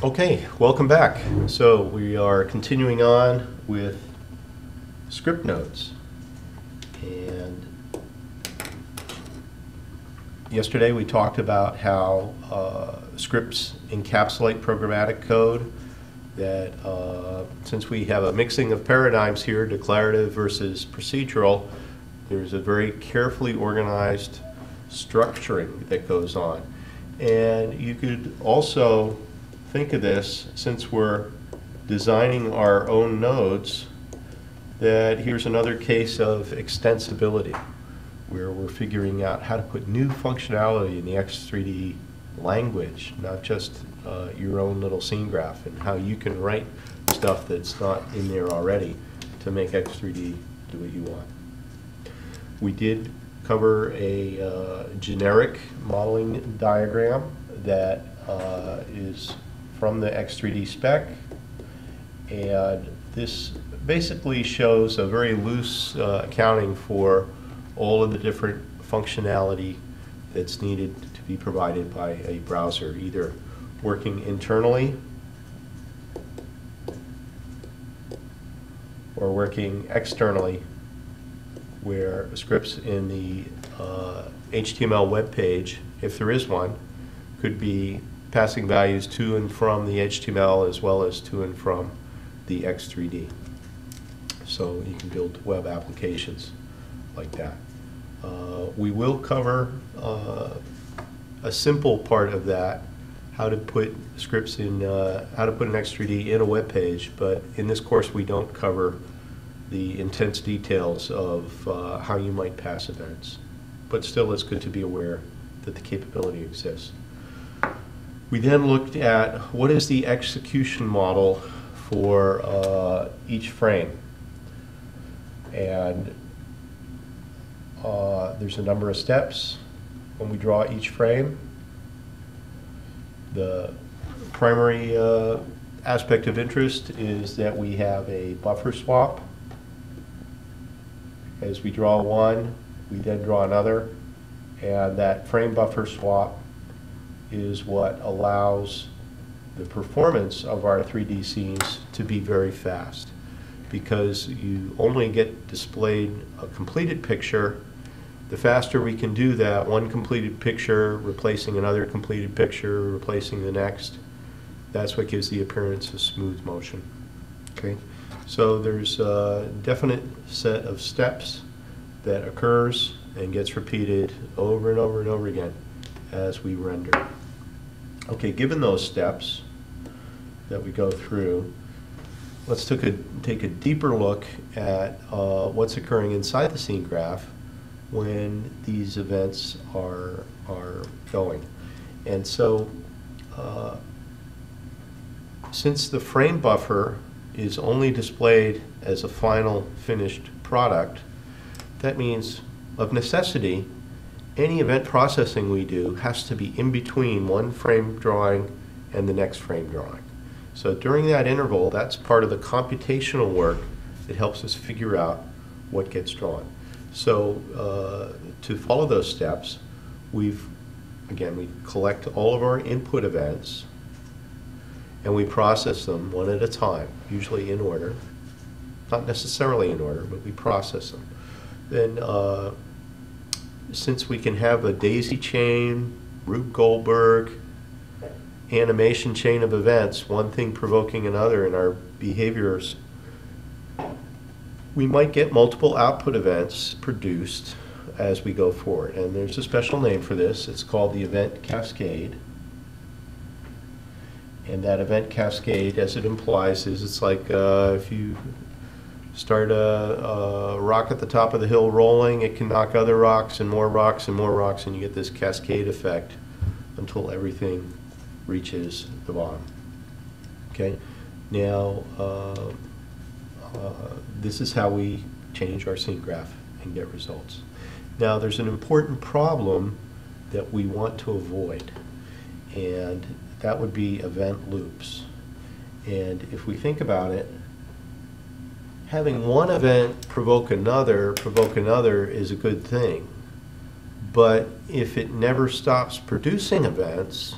Okay, welcome back. So we are continuing on with script nodes. And yesterday we talked about how uh, scripts encapsulate programmatic code, that uh, since we have a mixing of paradigms here, declarative versus procedural, there's a very carefully organized structuring that goes on. And you could also think of this, since we're designing our own nodes, that here's another case of extensibility, where we're figuring out how to put new functionality in the X3D language, not just uh, your own little scene graph, and how you can write stuff that's not in there already to make X3D do what you want. We did cover a uh, generic modeling diagram that uh, is from the X3D spec. And this basically shows a very loose uh, accounting for all of the different functionality that's needed to be provided by a browser, either working internally or working externally where scripts in the uh, HTML web page, if there is one, could be passing values to and from the HTML as well as to and from the X3D. So you can build web applications like that. Uh, we will cover uh, a simple part of that, how to put scripts in, uh, how to put an X3D in a web page, but in this course we don't cover the intense details of uh, how you might pass events. But still, it's good to be aware that the capability exists. We then looked at what is the execution model for uh, each frame. And uh, there's a number of steps when we draw each frame. The primary uh, aspect of interest is that we have a buffer swap as we draw one, we then draw another, and that frame buffer swap is what allows the performance of our 3D scenes to be very fast because you only get displayed a completed picture. The faster we can do that, one completed picture replacing another completed picture, replacing the next, that's what gives the appearance of smooth motion. Okay. So there's a definite set of steps that occurs and gets repeated over and over and over again as we render. Okay, given those steps that we go through, let's take a, take a deeper look at uh, what's occurring inside the scene graph when these events are, are going. And so, uh, since the frame buffer is only displayed as a final finished product, that means, of necessity, any event processing we do has to be in between one frame drawing and the next frame drawing. So during that interval, that's part of the computational work that helps us figure out what gets drawn. So uh, to follow those steps, we've, again, we collect all of our input events, and we process them one at a time, usually in order. Not necessarily in order, but we process them. Then, uh, since we can have a daisy chain, Rube Goldberg, animation chain of events, one thing provoking another in our behaviors, we might get multiple output events produced as we go forward. And there's a special name for this. It's called the event cascade. And that event cascade, as it implies, is it's like uh, if you start a, a, rock at the top of the hill rolling, it can knock other rocks and more rocks and more rocks, and you get this cascade effect until everything reaches the bottom. Okay, now uh, uh, this is how we change our scene graph and get results. Now there's an important problem that we want to avoid, and that would be event loops. And if we think about it, having one event provoke another, provoke another is a good thing. But if it never stops producing events,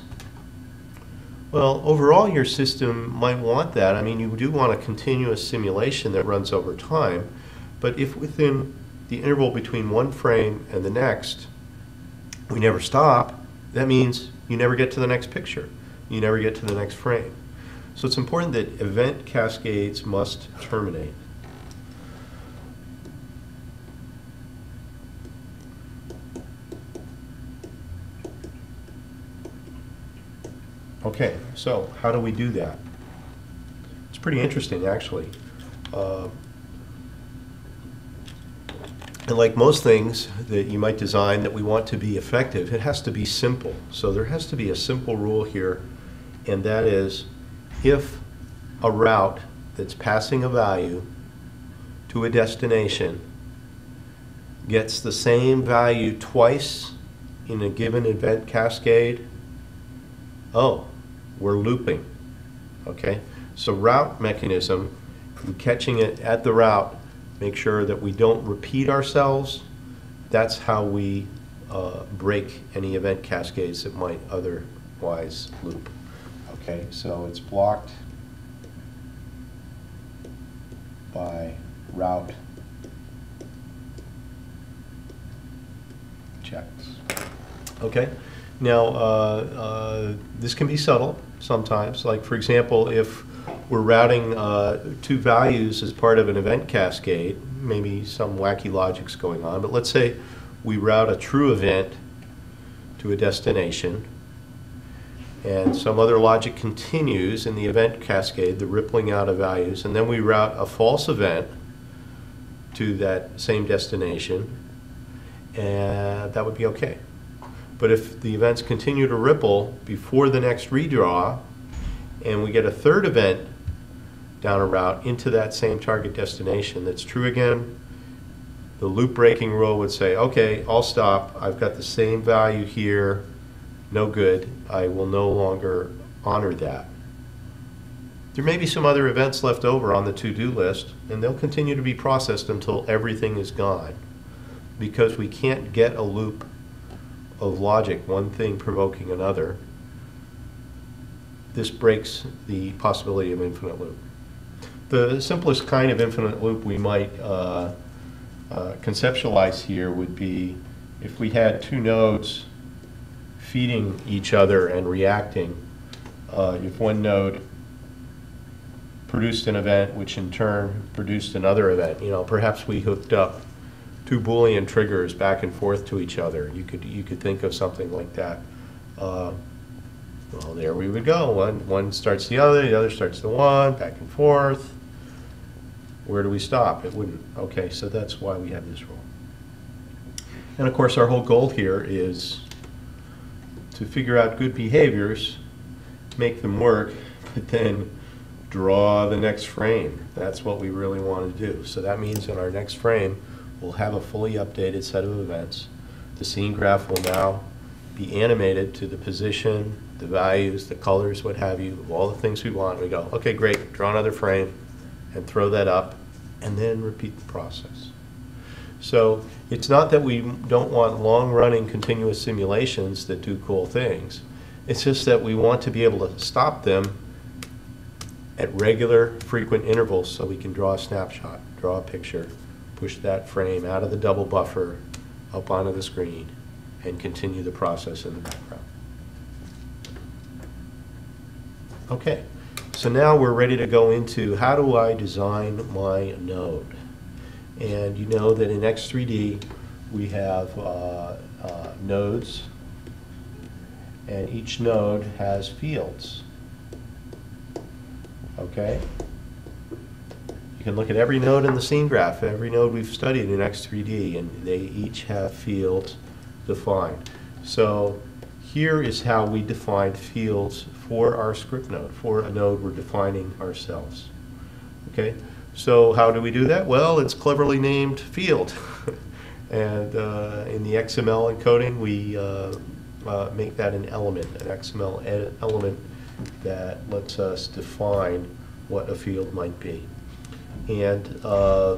Well, overall, your system might want that. I mean, you do want a continuous simulation that runs over time, but if within the interval between one frame and the next, we never stop, that means you never get to the next picture. You never get to the next frame. So it's important that event cascades must terminate. Okay, so how do we do that? It's pretty interesting, actually. Uh, and like most things that you might design that we want to be effective, it has to be simple. So there has to be a simple rule here, and that is if a route that's passing a value to a destination gets the same value twice in a given event cascade, oh, we're looping. Okay? So route mechanism, catching it at the route, make sure that we don't repeat ourselves. That's how we uh, break any event cascades that might otherwise loop. Okay, so it's blocked by route checks. Okay, now uh, uh, this can be subtle sometimes. Like for example, if we're routing uh, two values as part of an event cascade, maybe some wacky logic's going on, but let's say we route a true event to a destination and some other logic continues in the event cascade, the rippling out of values, and then we route a false event to that same destination, and that would be okay. But if the events continue to ripple before the next redraw, and we get a third event down a route into that same target destination that's true again, the loop breaking rule would say, okay, I'll stop. I've got the same value here no good, I will no longer honor that. There may be some other events left over on the to-do list, and they'll continue to be processed until everything is gone, because we can't get a loop of logic, one thing provoking another. This breaks the possibility of infinite loop. The simplest kind of infinite loop we might uh, uh, conceptualize here would be if we had two nodes feeding each other and reacting. Uh, if one node produced an event, which in turn produced another event, you know, perhaps we hooked up two Boolean triggers back and forth to each other. You could you could think of something like that. Uh, well, there we would go. One one starts the other, the other starts the one, back and forth. Where do we stop? It wouldn't. Okay, so that's why we have this rule. And of course, our whole goal here is to figure out good behaviors, make them work, but then draw the next frame. That's what we really want to do. So that means in our next frame, we'll have a fully updated set of events. The scene graph will now be animated to the position, the values, the colors, what have you, all the things we want. We go, okay, great, draw another frame and throw that up, and then repeat the process. So it's not that we don't want long-running continuous simulations that do cool things. It's just that we want to be able to stop them at regular, frequent intervals so we can draw a snapshot, draw a picture, push that frame out of the double buffer up onto the screen, and continue the process in the background. Okay, so now we're ready to go into how do I design my node? And you know that in X3D, we have uh, uh, nodes, and each node has fields. Okay? You can look at every node in the scene graph, every node we've studied in X3D, and they each have fields defined. So here is how we define fields for our script node, for a node we're defining ourselves. Okay? So how do we do that? Well, it's cleverly named field. and uh, in the XML encoding, we uh, uh, make that an element, an XML element that lets us define what a field might be. And uh,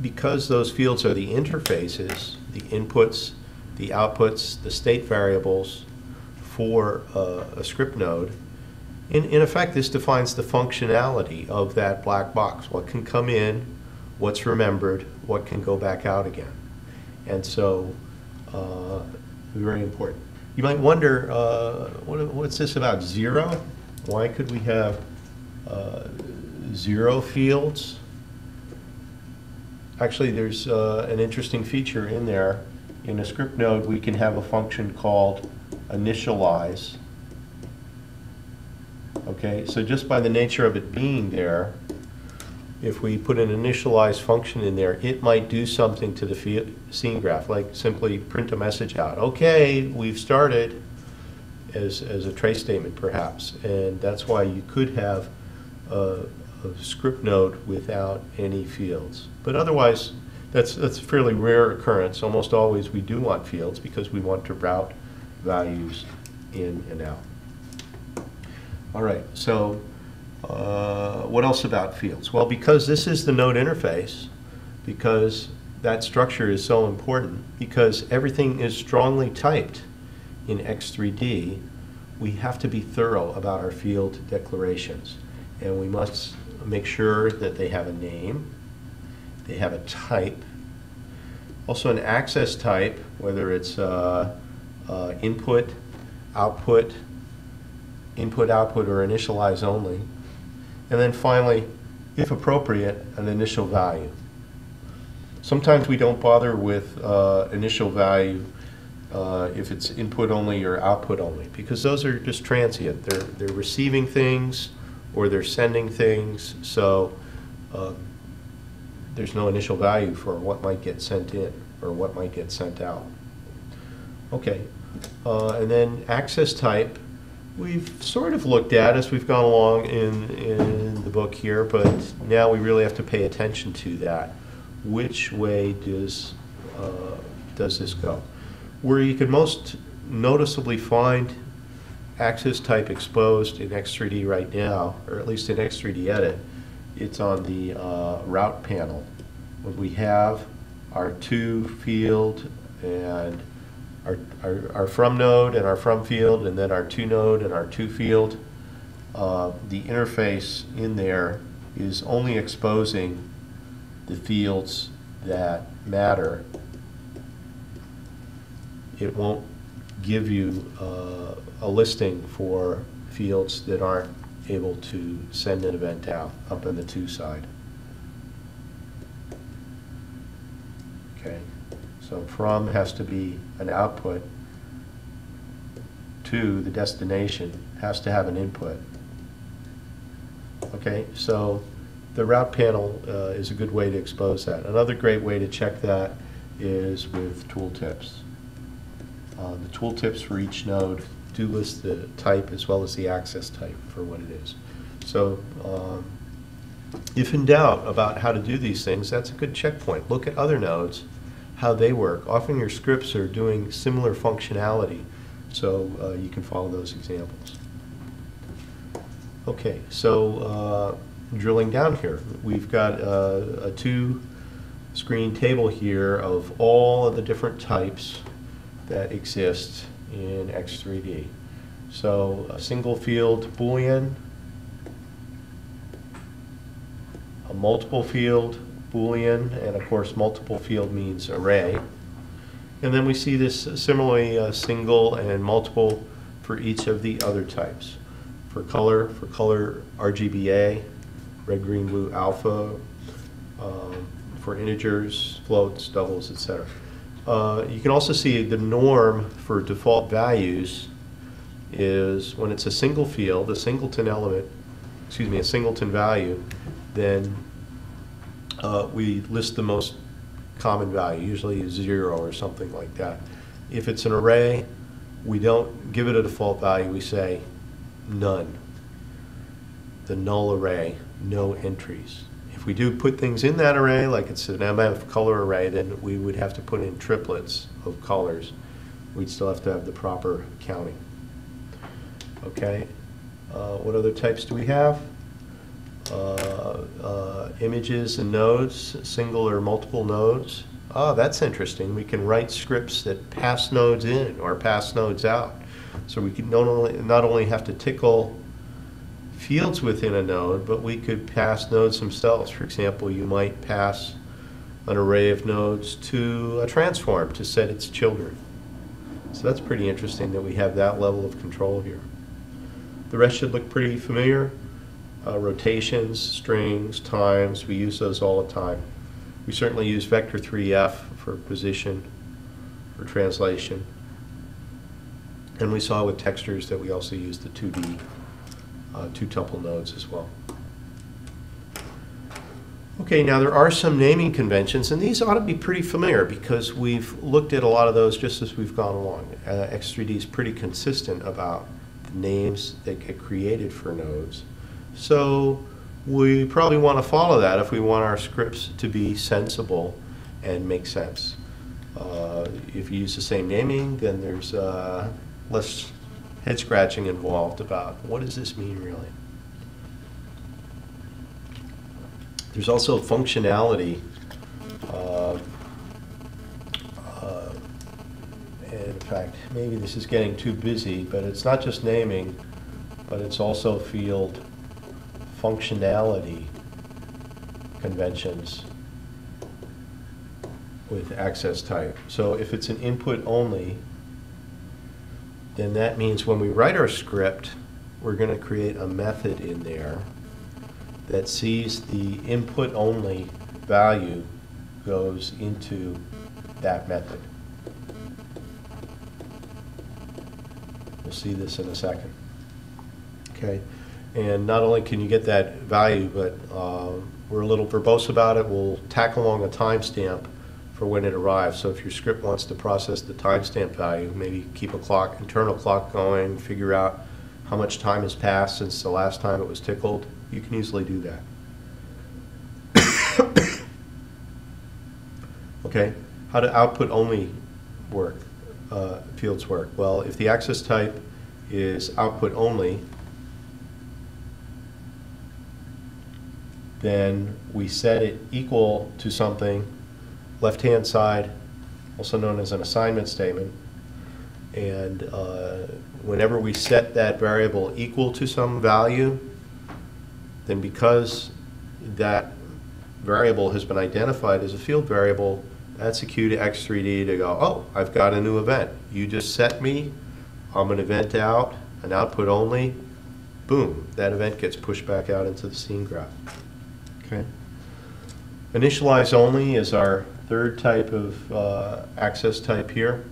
because those fields are the interfaces, the inputs, the outputs, the state variables for uh, a script node, in, in effect, this defines the functionality of that black box. What can come in, what's remembered, what can go back out again. And so, uh, very important. You might wonder, uh, what, what's this about zero? Why could we have uh, zero fields? Actually, there's uh, an interesting feature in there. In a script node, we can have a function called initialize. Okay, so just by the nature of it being there, if we put an initialize function in there, it might do something to the scene graph, like simply print a message out. Okay, we've started as, as a trace statement perhaps. And that's why you could have a, a script node without any fields. But otherwise, that's, that's a fairly rare occurrence. Almost always we do want fields because we want to route values in and out. All right, so uh, what else about fields? Well, because this is the node interface, because that structure is so important, because everything is strongly typed in X3D, we have to be thorough about our field declarations. And we must make sure that they have a name, they have a type, also an access type, whether it's uh, uh, input, output, input, output, or initialize only. And then finally, if appropriate, an initial value. Sometimes we don't bother with uh, initial value uh, if it's input only or output only, because those are just transient. They're, they're receiving things or they're sending things, so um, there's no initial value for what might get sent in or what might get sent out. Okay, uh, and then access type, we've sort of looked at as we've gone along in, in the book here, but now we really have to pay attention to that. Which way does, uh, does this go? Where you can most noticeably find access type exposed in X3D right now, or at least in X3D Edit, it's on the uh, route panel. We have our to field and our, our, our, from node and our from field, and then our to node and our to field, uh, the interface in there is only exposing the fields that matter. It won't give you uh, a listing for fields that aren't able to send an event out up in the to side. Okay, so from has to be an output to the destination has to have an input. Okay, so the route panel uh, is a good way to expose that. Another great way to check that is with tooltips. Uh, the tooltips for each node do list the type as well as the access type for what it is. So um, if in doubt about how to do these things, that's a good checkpoint. Look at other nodes, how they work. Often your scripts are doing similar functionality, so uh, you can follow those examples. Okay, so uh, drilling down here, we've got uh, a two screen table here of all of the different types that exists in X3D. So a single field Boolean, a multiple field Boolean, and of course multiple field means array. And then we see this similarly uh, single and multiple for each of the other types. For color, for color RGBA, red, green, blue, alpha, um, for integers, floats, doubles, etc. Uh, you can also see the norm for default values is when it's a single field, a singleton element, excuse me, a singleton value, then uh, we list the most common value, usually zero or something like that. If it's an array, we don't give it a default value, we say none. The null array, no entries. If we do put things in that array, like it's an MF color array, then we would have to put in triplets of colors. We'd still have to have the proper counting. Okay, uh, what other types do we have? Uh, uh, images and nodes, single or multiple nodes. Ah, that's interesting. We can write scripts that pass nodes in or pass nodes out. So we could not only, not only have to tickle fields within a node, but we could pass nodes themselves. For example, you might pass an array of nodes to a transform to set its children. So that's pretty interesting that we have that level of control here. The rest should look pretty familiar. Uh, rotations, strings, times, we use those all the time. We certainly use vector 3f for position, for translation. And we saw with textures that we also use the 2D, uh, two tuple nodes as well. Okay, now there are some naming conventions, and these ought to be pretty familiar because we've looked at a lot of those just as we've gone along. Uh, X3D is pretty consistent about the names that get created for nodes. So we probably want to follow that if we want our scripts to be sensible and make sense. Uh, if you use the same naming, then there's uh, less head scratching involved about what does this mean really. There's also functionality. Uh, uh, and in fact, maybe this is getting too busy, but it's not just naming, but it's also field functionality conventions with access type. So if it's an input only, then that means when we write our script, we're going to create a method in there that sees the input only value goes into that method. We'll see this in a second. Okay, and not only can you get that value, but uh, we're a little verbose about it. We'll tack along a timestamp for when it arrives. So if your script wants to process the timestamp value, maybe keep a clock, internal clock going, figure out how much time has passed since the last time it was tickled, you can easily do that. okay, how do output only work, uh, fields work? Well, if the access type is output only, then we set it equal to something, left-hand side, also known as an assignment statement. And uh, whenever we set that variable equal to some value, then because that variable has been identified as a field variable, that's a cue to X3D to go, oh, I've got a new event. You just set me, I'm an event out, an output only, boom, that event gets pushed back out into the scene graph. Okay. Initialize only is our third type of uh, access type here,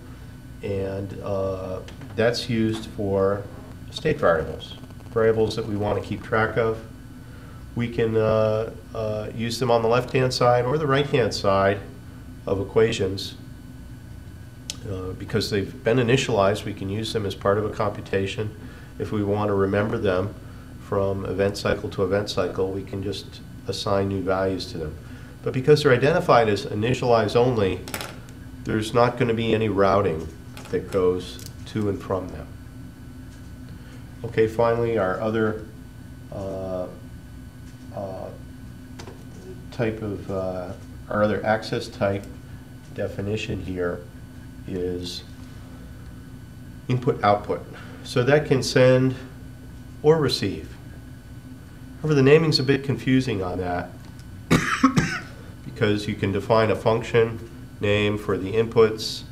and uh, that's used for state variables, variables that we want to keep track of we can uh, uh, use them on the left-hand side or the right-hand side of equations. Uh, because they've been initialized, we can use them as part of a computation. If we want to remember them from event cycle to event cycle, we can just assign new values to them. But because they're identified as initialize only, there's not going to be any routing that goes to and from them. Okay, finally, our other uh, uh, type of, uh, our other access type definition here is input-output. So that can send or receive. However, the naming's a bit confusing on that because you can define a function name for the inputs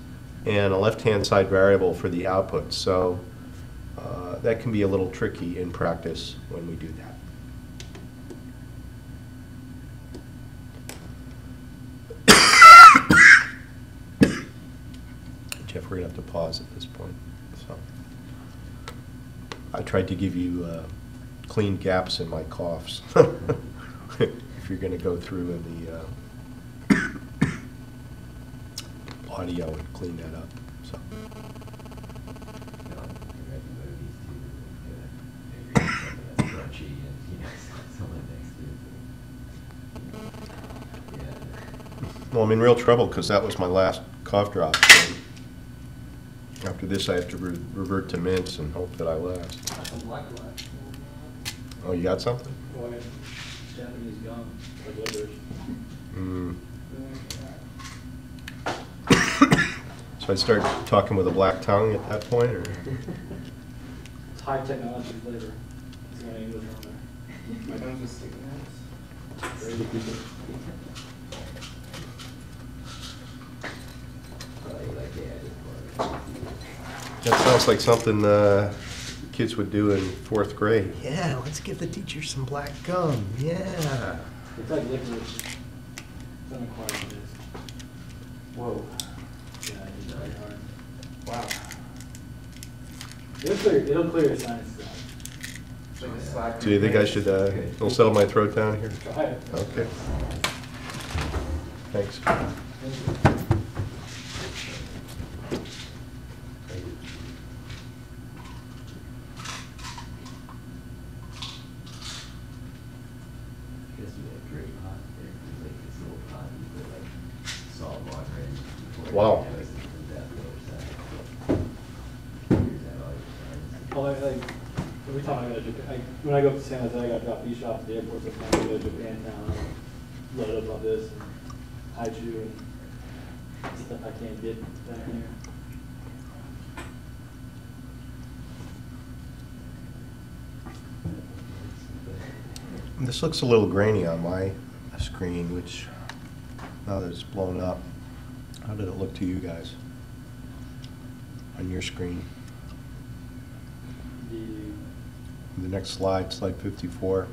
and a left-hand side variable for the outputs. So uh, that can be a little tricky in practice when we do that. Jeff, we're gonna have to pause at this point, so. I tried to give you uh, clean gaps in my coughs. If you're gonna go through in the uh, audio and clean that up, so. Well, I'm in real trouble because that was my last cough drop. so After this, I have to re- revert to mints and hope that I last. Oh, you got something? Japanese gum, like licorice. Mm. So So I start talking with a black tongue at that point, or? It's high technology flavor. It's got English on there. My tongue's just sticking out. That sounds like something uh, kids would do in fourth grade. Yeah, let's give the teacher some black gum, yeah. It's like licorice. It's unacquired taste. Whoa. Yeah, it's very hard. Wow. It'll clear, it'll clear your sinuses out. It's like a slack. Do you think I should, uh, it'll settle my throat down here? Try it. Okay. Thanks. Guess you have great pot there, 'cause like this little pot, you put like salt water in. before Wow. it goes into that little side. Here's that all your Well, like, like, every time I go to Japan, like, when I go up to San Jose, I gotta drop these off at the airport, so when I go to Japantown, I'll load up on this and Hi-Chew and stuff I can't get down here. This looks a little grainy on my screen, which, now that it's blown up, how did it look to you guys? On your screen? The The next slide, slide 54.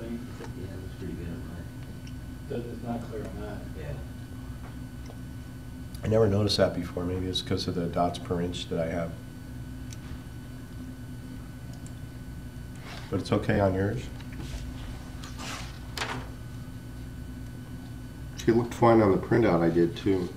Yeah, it looks pretty good on mine. it's not clear on that. Yeah. I never noticed that before, maybe it's because of the dots per inch that I have. But it's okay on yours? It looked fine on the printout I did too.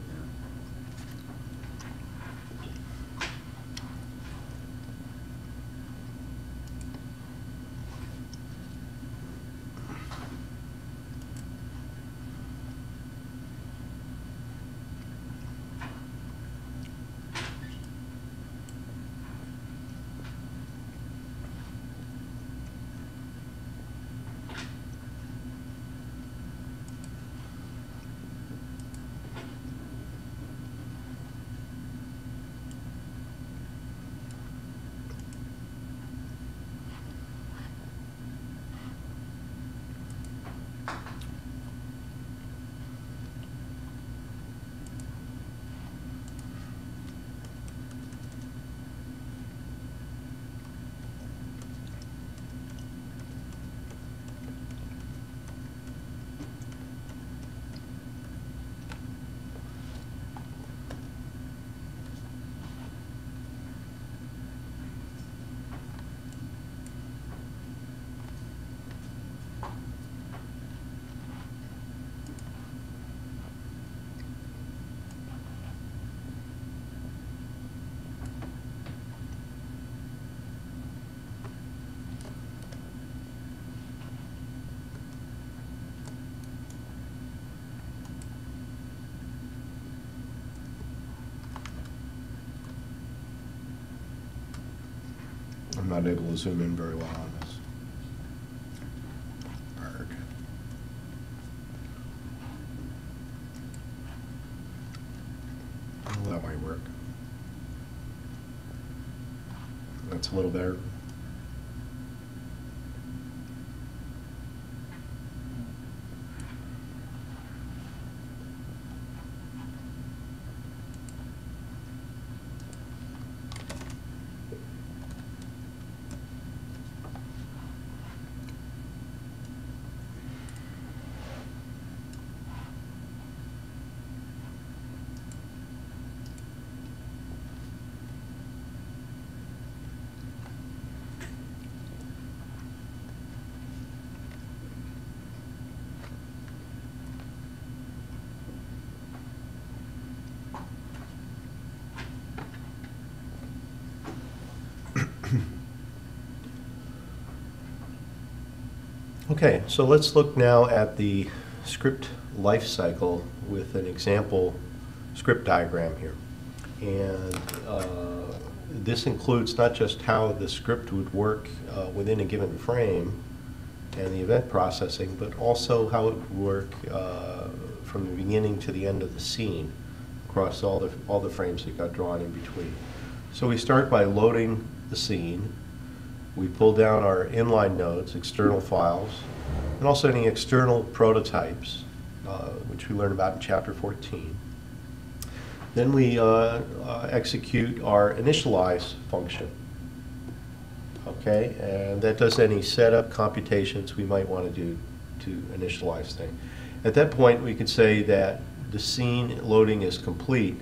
I'm not able to zoom in very well on this. Arg. Well, That might work. That's a little better. Okay, so let's look now at the script life cycle with an example script diagram here. And uh, this includes not just how the script would work uh, within a given frame and the event processing, but also how it would work uh, from the beginning to the end of the scene. across all the, all the frames that got drawn in between. So we start by loading the scene. We pull down our inline nodes, external files, and also any external prototypes, uh, which we learn about in chapter 14. Then we uh, uh, execute our initialize function. Okay, and that does any setup computations we might want to do to initialize things. At that point, we could say that the scene loading is complete,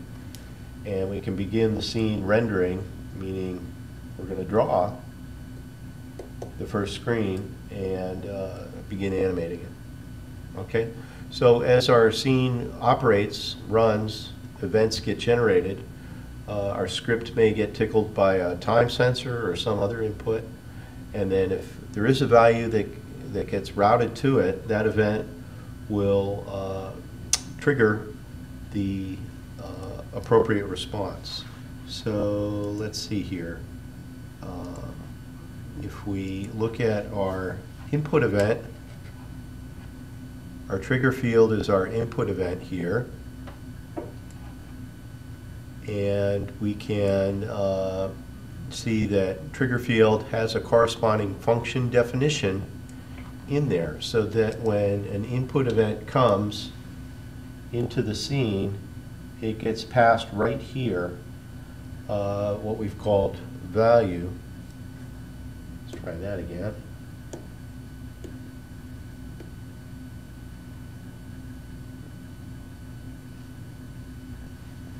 and we can begin the scene rendering, meaning we're going to draw the first screen and uh, begin animating it. Okay? So as our scene operates, runs, events get generated, uh, our script may get tickled by a time sensor or some other input. And then if there is a value that, that gets routed to it, that event will uh, trigger the uh, appropriate response. So let's see here. Uh, If we look at our input event, our trigger field is our input event here. And we can uh, see that trigger field has a corresponding function definition in there, so that when an input event comes into the scene, it gets passed right here, uh, what we've called value. Try that again.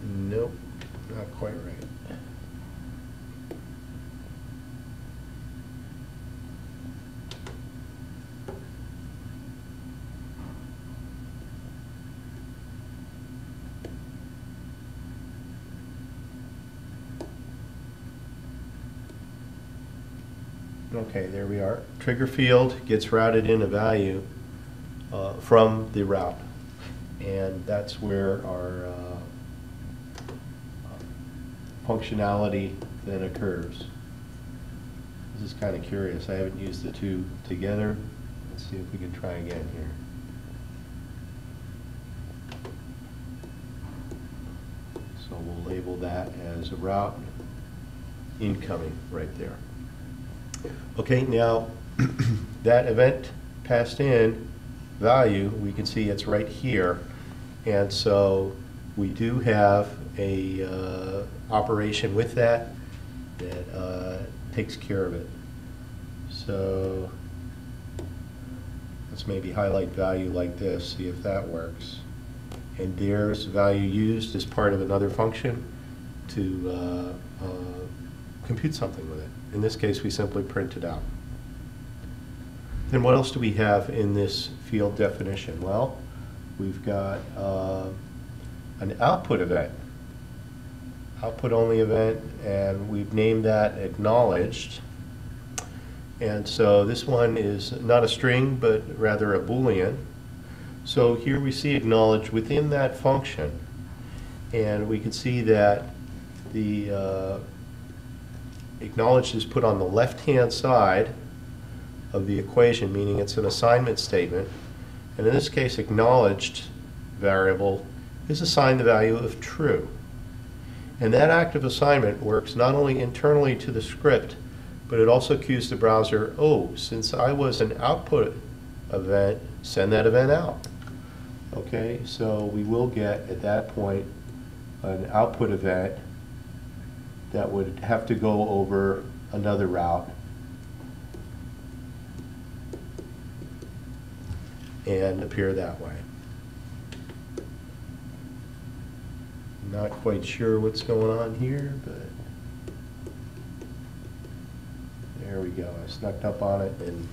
Nope, not quite right. Okay, there we are. Trigger field gets routed in a value uh, from the route. And that's where our uh, functionality then occurs. This is kind of curious. I haven't used the two together. Let's see if we can try again here. So we'll label that as a route incoming right there. Okay, now, that event passed in value, we can see it's right here. And so we do have a uh, operation with that that uh, takes care of it. So let's maybe highlight value like this, see if that works. And there's value used as part of another function to uh, uh, compute something with it. In this case, we simply print it out. Then what else do we have in this field definition? Well, we've got uh, an output event, output only event, and we've named that acknowledged. And so this one is not a string, but rather a Boolean. So here we see acknowledged within that function. And we can see that the uh, acknowledged is put on the left-hand side of the equation, meaning it's an assignment statement. And in this case, acknowledged variable is assigned the value of true. And that active assignment works not only internally to the script, but it also cues the browser, oh, since I was an output event, send that event out. Okay, so we will get at that point an output event that would have to go over another route. And appear that way. Not quite sure what's going on here, but there we go. I snuck up on it and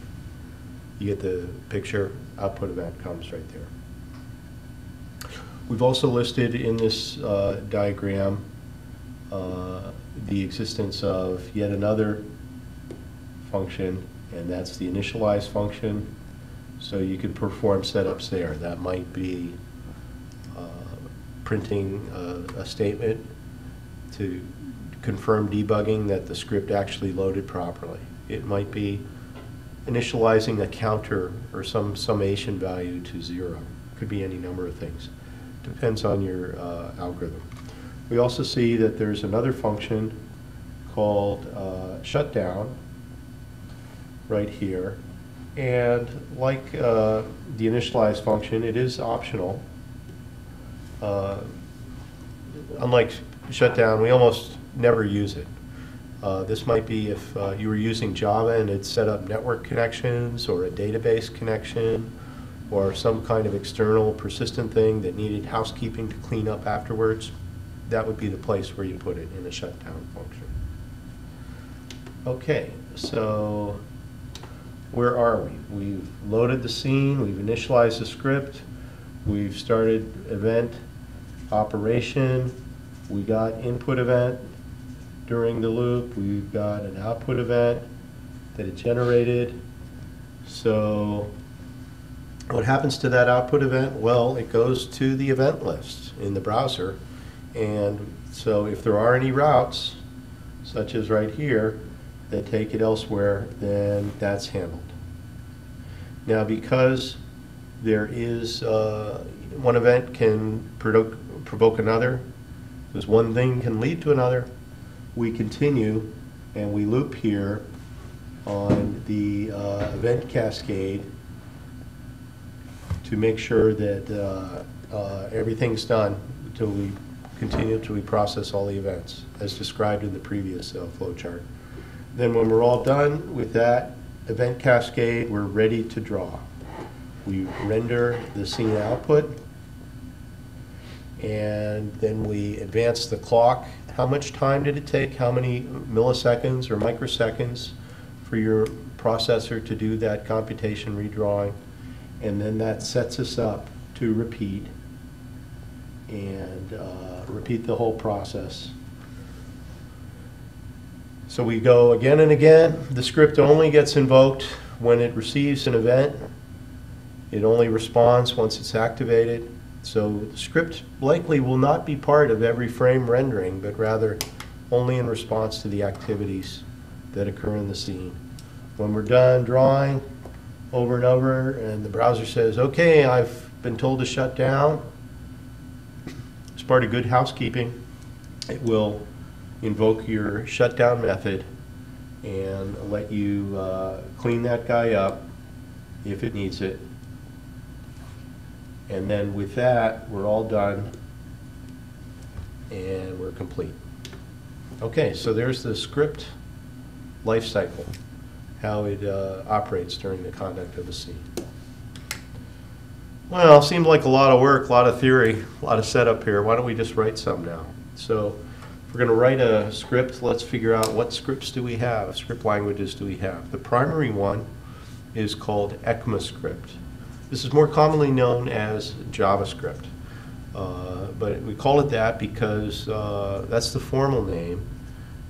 you get the picture. Output event comes right there. We've also listed in this uh, diagram uh, the existence of yet another function, and that's the initialize function. So you could perform setups there. That might be uh, printing a, a statement to confirm debugging that the script actually loaded properly. It might be initializing a counter or some summation value to zero. Could be any number of things. Depends on your uh, algorithm. We also see that there's another function called uh, shutdown right here. And like uh, the initialize function, it is optional. Uh, Unlike shutdown, we almost never use it. Uh, This might be if uh, you were using Java and it set up network connections or a database connection or some kind of external persistent thing that needed housekeeping to clean up afterwards. That would be the place where you put it in a shutdown function. Okay, so where are we? We've loaded the scene, we've initialized the script, we've started event operation, we got input event during the loop, we've got an output event that it generated. So what happens to that output event? Well, it goes to the event list in the browser. And so if there are any routes, such as right here, that take it elsewhere, then that's handled. Now, because there is, uh, one event can provoke, another, because one thing can lead to another, we continue and we loop here on the uh, event cascade to make sure that uh, uh, everything's done until we continue we process all the events, as described in the previous uh. Then when we're all done with that event cascade, we're ready to draw. We render the scene output, and then we advance the clock. How much time did it take? How many milliseconds or microseconds for your processor to do that computation redrawing? And then that sets us up to repeat and uh, repeat the whole process. So we go again and again. The script only gets invoked when it receives an event. It only responds once it's activated. So the script likely will not be part of every frame rendering, but rather only in response to the activities that occur in the scene. When we're done drawing over and over, and the browser says, okay, I've been told to shut down, part of good housekeeping, it will invoke your shutdown method and let you uh, clean that guy up if it needs it. And then with that, we're all done and we're complete. Okay, so there's the script life cycle, how it uh, operates during the conduct of a scene. Well, seemed like a lot of work, a lot of theory, a lot of setup here. Why don't we just write some now? So if we're going to write a script, let's figure out what scripts do we have, script languages do we have. The primary one is called ECMAScript. This is more commonly known as JavaScript. Uh, but we call it that because uh, that's the formal name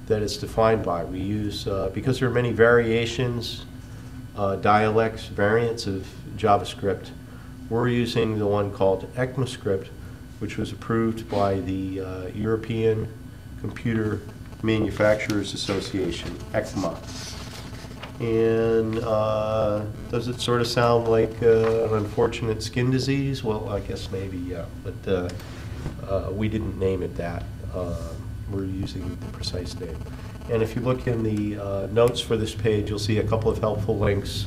that it's defined by. We use, uh, because there are many variations, uh, dialects, variants of JavaScript, we're using the one called ECMAScript, which was approved by the uh, European Computer Manufacturers Association, ECMA. And uh, does it sort of sound like uh, an unfortunate skin disease? Well, I guess maybe, yeah, but uh, uh, we didn't name it that. Uh, We're using the precise name. And if you look in the notes for this page, you'll see a couple of helpful links,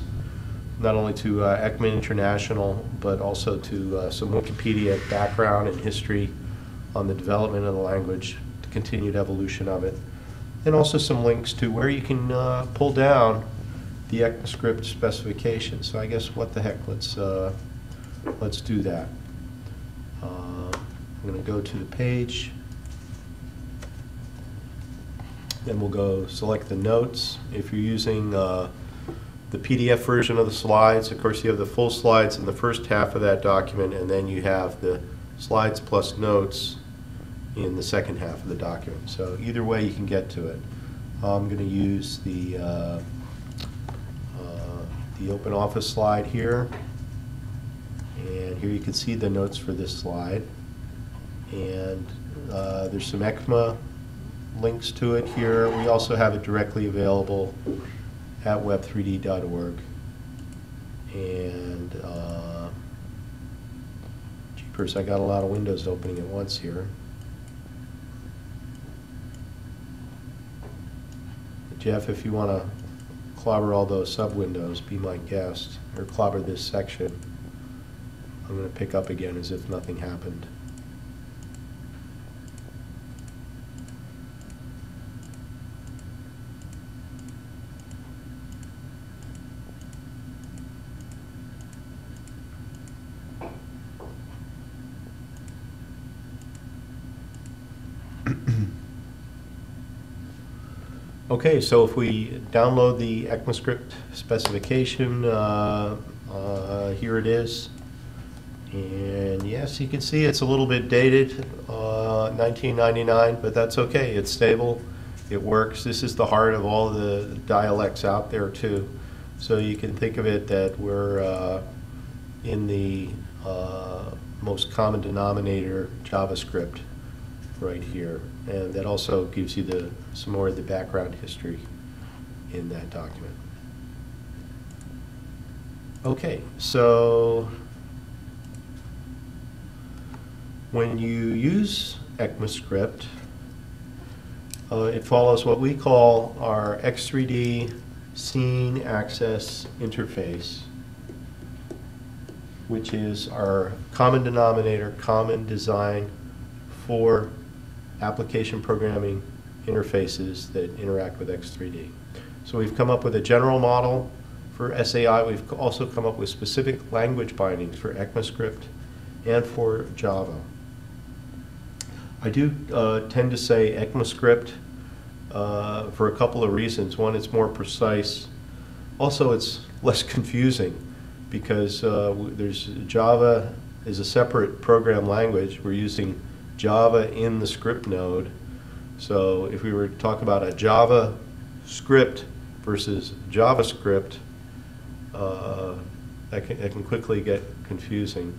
not only to uh, International, but also to uh, some Wikipedia background and history on the development of the language, the continued evolution of it, and also some links to where you can uh, pull down the ECMAScript specification. So I guess what the heck, let's, uh, let's do that. Uh, I'm going to go to the page. Then we'll go select the notes. If you're using uh, the PDF version of the slides, of course, you have the full slides in the first half of that document, and then you have the slides plus notes in the second half of the document. So either way, you can get to it. I'm going to use the, uh, uh, the open office slide here. And here you can see the notes for this slide. And uh, there's some ECMA links to it here. We also have it directly available at web3d.org. And uh, course, I got a lot of windows opening at once here. Jeff, if you want to clobber all those sub-windows, be my guest, or clobber this section. I'm going to pick up again as if nothing happened. Okay, so if we download the ECMAScript specification, uh, uh, here it is. And yes, you can see it's a little bit dated, uh, 1999, but that's okay, it's stable, it works. This is the heart of all the dialects out there too. So you can think of it that we're uh, in the uh, most common denominator JavaScript right here. And that also gives you the, some more of the background history in that document. Okay, so when you use ECMAScript, uh, it follows what we call our X3D Scene Access Interface, which is our common denominator, common design for application programming interfaces that interact with X3D. So we've come up with a general model for SAI. We've also come up with specific language bindings for ECMAScript and for Java. I do uh, tend to say ECMAScript uh, for a couple of reasons. One, it's more precise. Also, it's less confusing because uh, there's Java is a separate program language. We're using Java in the script node. So if we were to talk about a Java script versus JavaScript, uh, that can, that can quickly get confusing.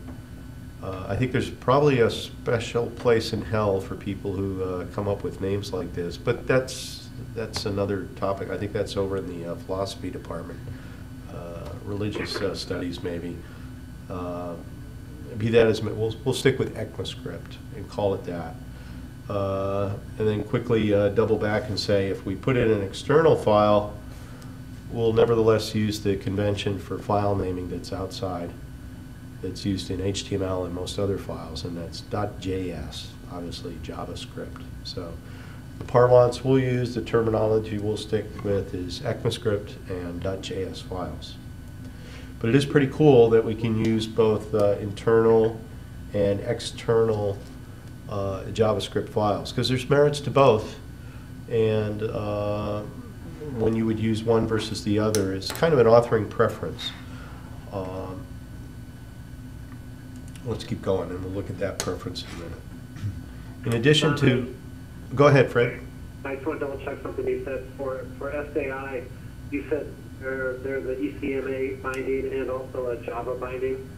Uh, I think there's probably a special place in hell for people who uh, come up with names like this, but that's, that's another topic. I think that's over in the uh, philosophy department, uh, religious uh, studies maybe. Be that as, we'll, we'll stick with ECMAScript and call it that. Uh, And then quickly uh, double back and say, if we put in an external file, we'll nevertheless use the convention for file naming that's outside, that's used in HTML and most other files, and that's .js, obviously JavaScript. So the parlance we'll use, the terminology we'll stick with is ECMAScript and .js files. But it is pretty cool that we can use both uh, internal and external uh, JavaScript files, because there's merits to both. And uh, when you would use one versus the other, it's kind of an authoring preference. Um, Let's keep going, and we'll look at that preference in a minute. In addition to, go ahead, Fred. I just want to double check something you said for, for SAI. You said there, there's a E ECMA binding and also a Java binding.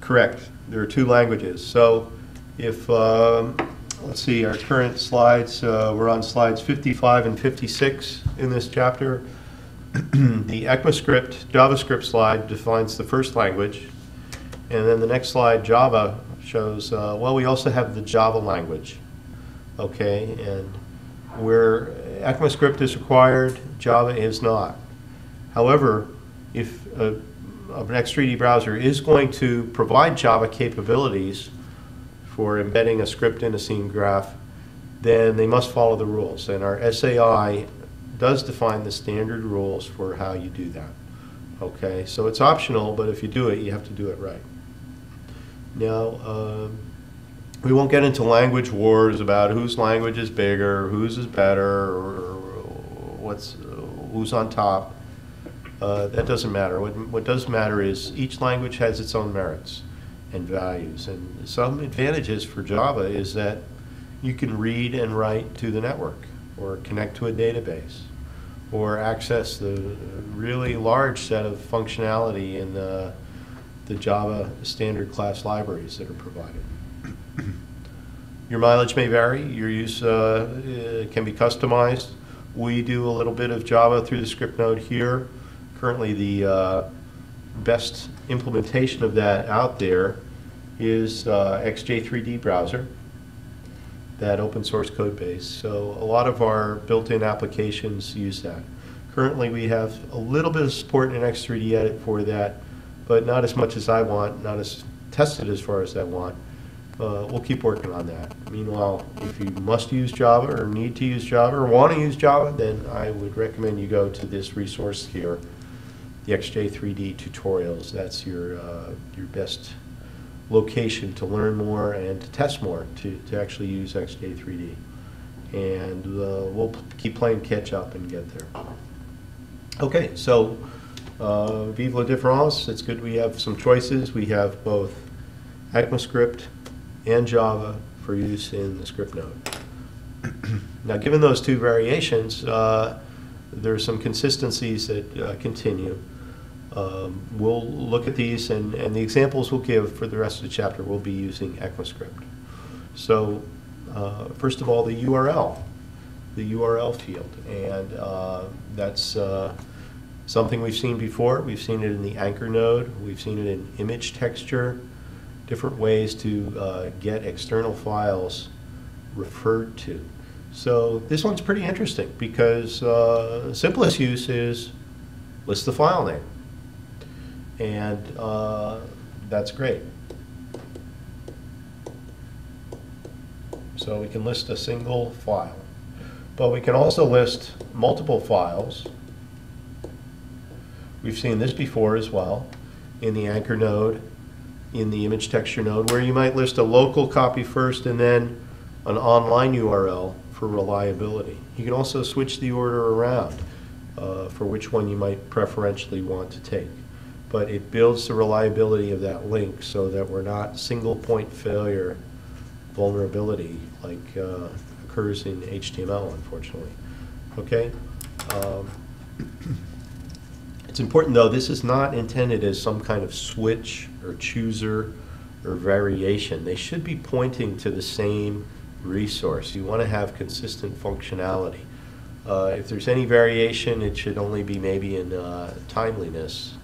Correct. There are two languages. So if, um, let's see, our current slides, uh, we're on slides 55 and 56 in this chapter. The ECMAScript JavaScript slide defines the first language. And then the next slide, Java, shows, uh, well, we also have the Java language. Okay, and where ECMAScript is required, Java is not. However, if a, an X3D browser is going to provide Java capabilities for embedding a script in a scene graph, then they must follow the rules. And our SAI does define the standard rules for how you do that. Okay, so it's optional, but if you do it, you have to do it right. Now, um, we won't get into language wars about whose language is bigger, whose is better, or what's who's on top. Uh, that doesn't matter. What, what does matter is each language has its own merits and values. And some advantages for Java is that you can read and write to the network, or connect to a database, or access the really large set of functionality in the, the Java standard class libraries that are provided. Your mileage may vary, your use uh, uh, can be customized. We do a little bit of Java through the script node here. Currently, the uh, best implementation of that out there is uh, XJ3D browser, that open source code base. So a lot of our built-in applications use that. Currently, we have a little bit of support in X3D Edit for that, but not as much as I want, not as tested as far as I want. Uh, We'll keep working on that. Meanwhile, if you must use Java or need to use Java or want to use Java, then I would recommend you go to this resource here, the XJ3D tutorials. That's your, uh, your best location to learn more and to test more, to, to actually use XJ3D. And uh, we'll keep playing catch up and get there. Okay, so uh, Vive la différence, it's good we have some choices. We have both ECMAScript and Java for use in the script node. Now, given those two variations, uh, there are some consistencies that uh, continue. Um, We'll look at these, and, and the examples we'll give for the rest of the chapter will be using ECMAScript. So, uh, first of all, the URL, the URL field, and uh, that's uh, something we've seen before. We've seen it in the anchor node, we've seen it in image texture, different ways to uh, get external files referred to. So this one's pretty interesting because uh, simplest use is list the file name. And uh, that's great. So we can list a single file. But we can also list multiple files. We've seen this before as well in the anchor node, in the image texture node, where you might list a local copy first and then an online URL for reliability. You can also switch the order around uh, for which one you might preferentially want to take. But it builds the reliability of that link so that we're not single point failure vulnerability like uh, occurs in HTML, unfortunately. Okay? Um, It's important, though, this is not intended as some kind of switch or chooser or variation. They should be pointing to the same resource. You want to have consistent functionality. Uh, If there's any variation, it should only be maybe in uh, timeliness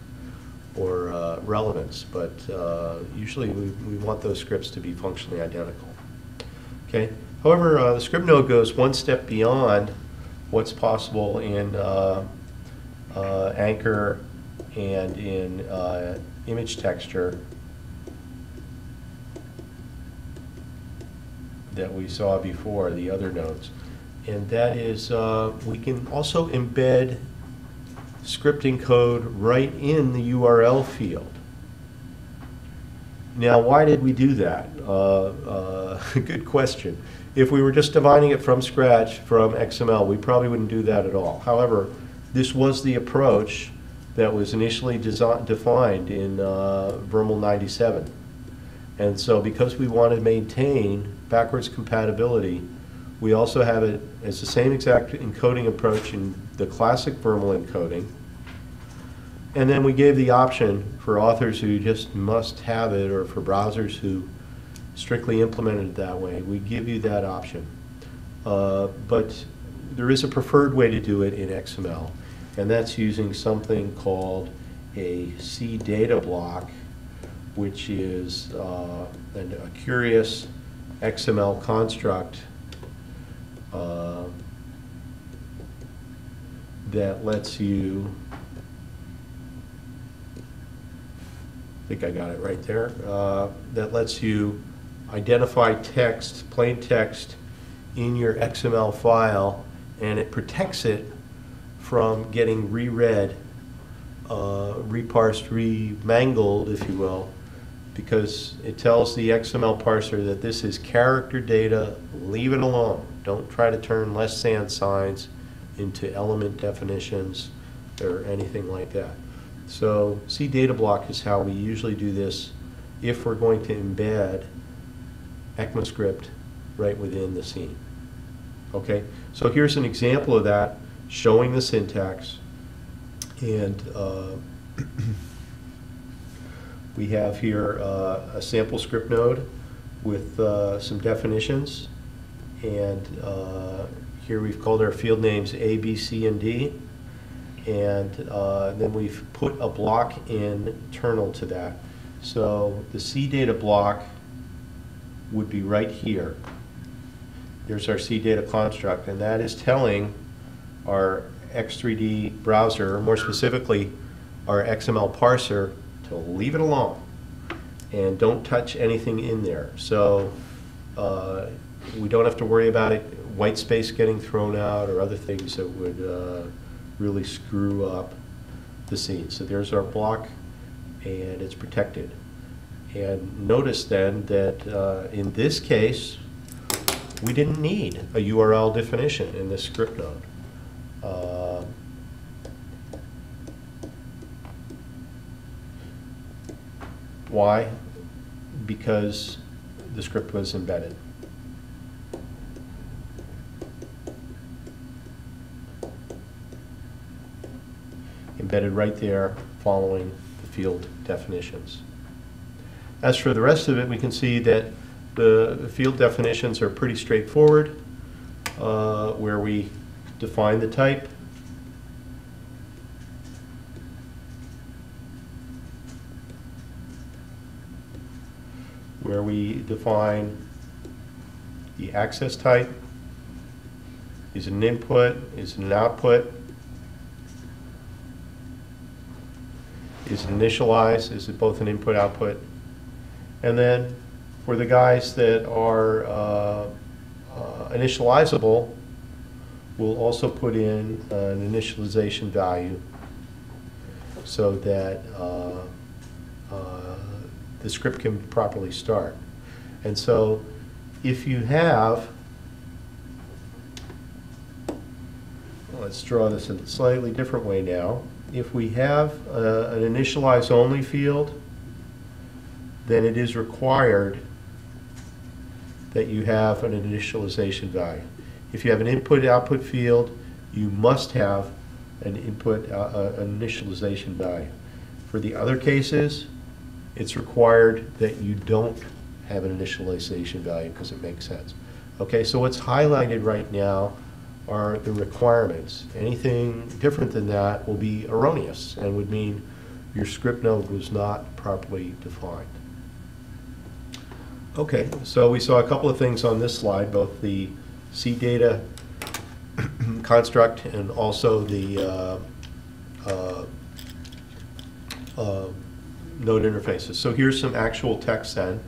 or uh, relevance, but uh, usually we we want those scripts to be functionally identical. Okay. However, uh, the script node goes one step beyond what's possible in uh, uh, Anchor and in uh, image texture that we saw before, the other nodes. And that is, we can also embed scripting code right in the URL field. Now, why did we do that? Uh, uh, Good question. If we were just defining it from scratch from XML, we probably wouldn't do that at all. However, this was the approach that was initially defined in uh, VRML 97. And so because we want to maintain backwards compatibility, we also have it as the same exact encoding approach in the classic VRML encoding. And then we gave the option for authors who just must have it, or for browsers who strictly implemented it that way, we give you that option. Uh, But there is a preferred way to do it in XML, and that's using something called a CDATA block, which is uh, an- a curious XML construct uh, that lets you think I got it right there, uh, that lets you identify text, plain text, in your XML file, and it protects it from getting reread, uh, reparsed, remangled, if you will, because it tells the XML parser that this is character data, leave it alone. Don't try to turn less than signs into element definitions or anything like that. So CDATA block is how we usually do this if we're going to embed ECMAScript right within the scene. Okay, so here's an example of that, showing the syntax. And uh, we have here uh, a sample script node with uh, some definitions. And uh, here we've called our field names A, B, C, and D. And uh, then we've put a block internal to that. So the CDATA block would be right here. There's our CDATA construct, and that is telling our X3D browser, or more specifically, our XML parser, to leave it alone and don't touch anything in there. So uh, we don't have to worry about it, white space getting thrown out or other things that would uh, really screw up the scene. So there's our block, and it's protected. And notice then that uh, in this case, we didn't need a URL definition in this script node. Uh, Why? Because the script was embedded. Embedded right there following the field definitions. As for the rest of it, we can see that the field definitions are pretty straightforward, uh, where we define the type, where we define the access type. Is it an input? Is it an output? Is it initialized? Is it both an input, output? And then for the guys that are uh, uh, initializable, we'll also put in an initialization value so that uh, uh, the script can properly start. And so if you have, let's draw this in a slightly different way now. If we have uh, an initialize only field, then it is required that you have an initialization value. If you have an input-output field, you must have an input, uh, uh, an initialization value. For the other cases, it's required that you don't have an initialization value because it makes sense. Okay, so what's highlighted right now are the requirements. Anything different than that will be erroneous and would mean your script node was not properly defined. Okay, so we saw a couple of things on this slide, both the CDATA construct and also the uh, uh, uh, node interfaces. So here's some actual text then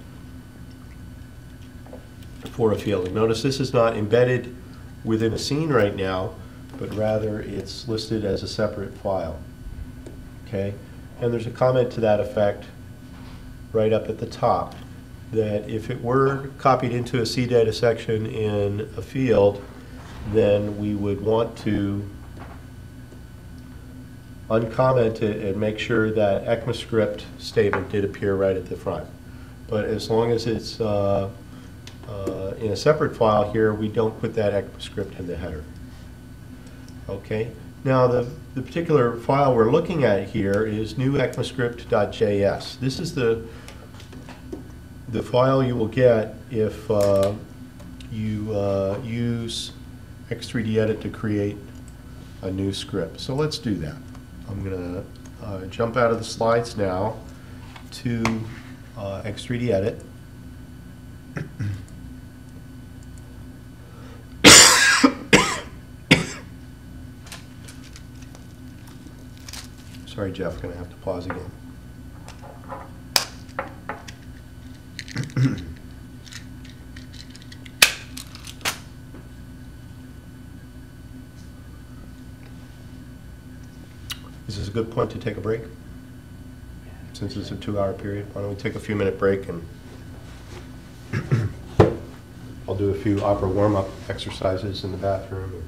for a field. Notice this is not embedded within a scene right now, but rather it's listed as a separate file. Okay? And there's a comment to that effect right up at the top that if it were copied into a CDATA section in a field, then we would want to uncomment it and make sure that ECMAScript statement did appear right at the front. But as long as it's uh, uh, in a separate file here, we don't put that ECMAScript in the header. Okay. Now the, the particular file we're looking at here is new ECMAScript.js. This is the the file you will get if uh, you uh, use X3D Edit to create a new script. So let's do that. I'm going to uh, jump out of the slides now to uh, X3D Edit. Sorry, Jeff, going to have to pause again. This is this a good point to take a break? Since it's a two-hour period, why don't we take a few minute break and I'll do a few opera warm-up exercises in the bathroom.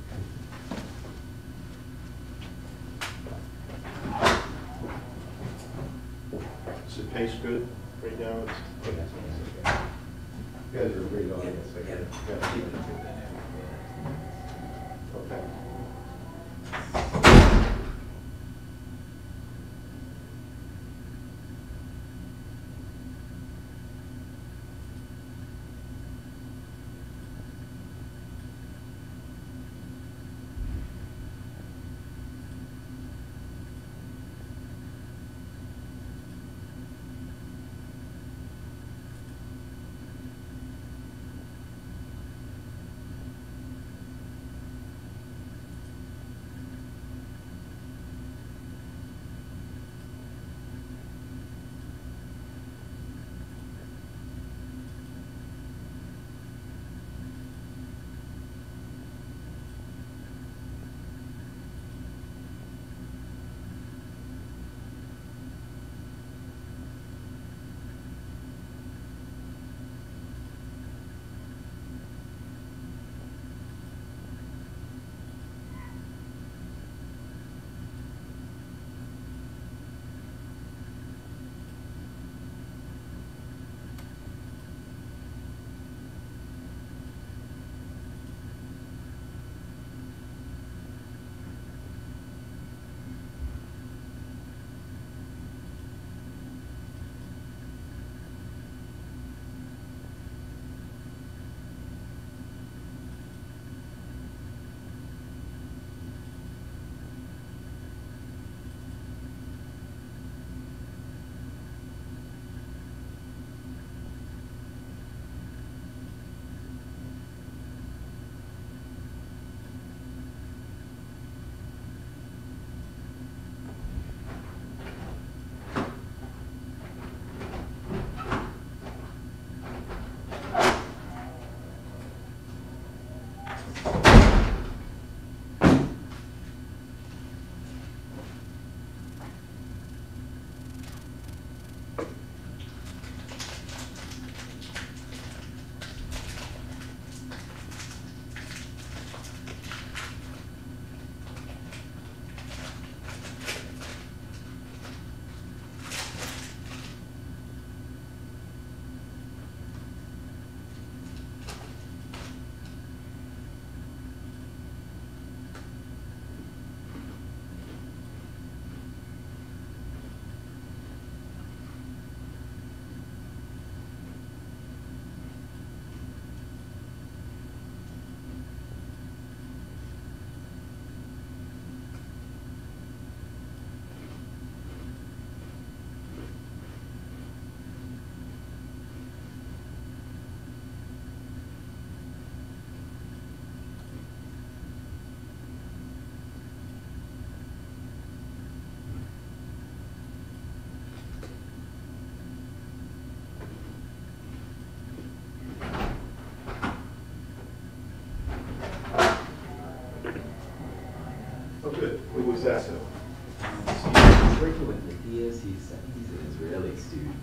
Is? So, he's working with Matthias, he's, I he's an Israeli student.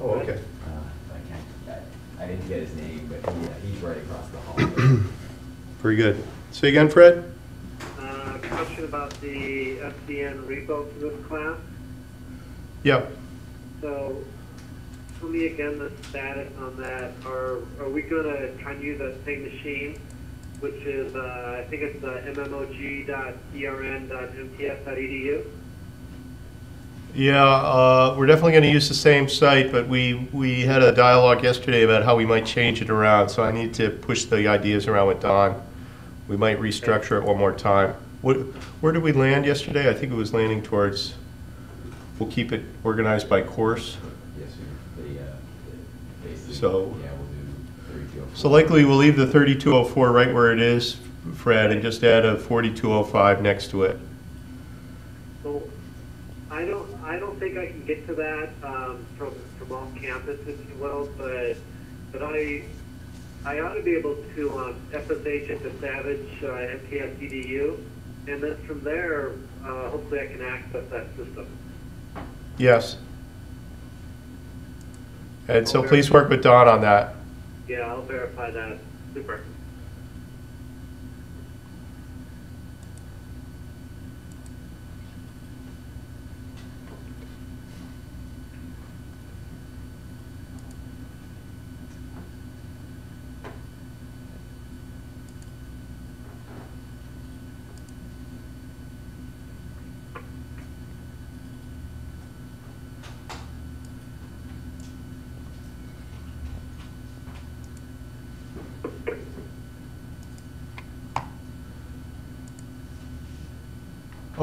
Oh, okay. good. Uh, I can't, I, I didn't get his name, but he, uh, he's right across the hall. Very good. Say again, Fred? Uh, question about the SVN repo for this class. Yep. So, tell me again the status on that. Are, are we gonna try and use that same machine, which is, uh, I think it's uh, mmog.ern.mts.edu? Yeah, uh, we're definitely going to use the same site, but we, we had a dialogue yesterday about how we might change it around, so I need to push the ideas around with Don. We might restructure it one more time. What, where did we land yesterday? I think it was landing towards, we'll keep it organized by course. Yes, sir, the, uh, the- basically, So- yeah, we'll do thirty-two oh four. So likely we'll leave the 3204 right where it is, Fred, and just add a 4205 next to it. So, I don't, I don't think I can get to that, um, from, from off campus, if you will, but, but I, I ought to be able to, um, SSH into Savage, uh, MTS EDU, and then from there, uh, hopefully I can access that system. Yes. And so please work with Don on that. Yeah, I'll verify that. Super.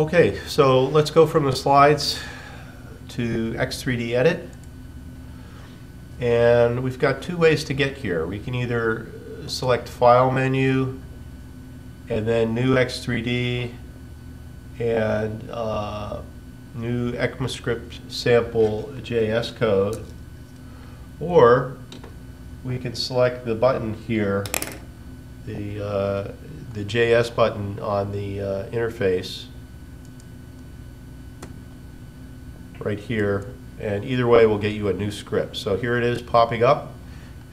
Okay, so let's go from the slides to X3D Edit. And we've got two ways to get here. We can either select File menu and then New X3D and uh, new ECMAScript sample JS code. Or we can select the button here, the, uh, the JS button on the uh, interface right here, and either way will get you a new script. So here it is popping up.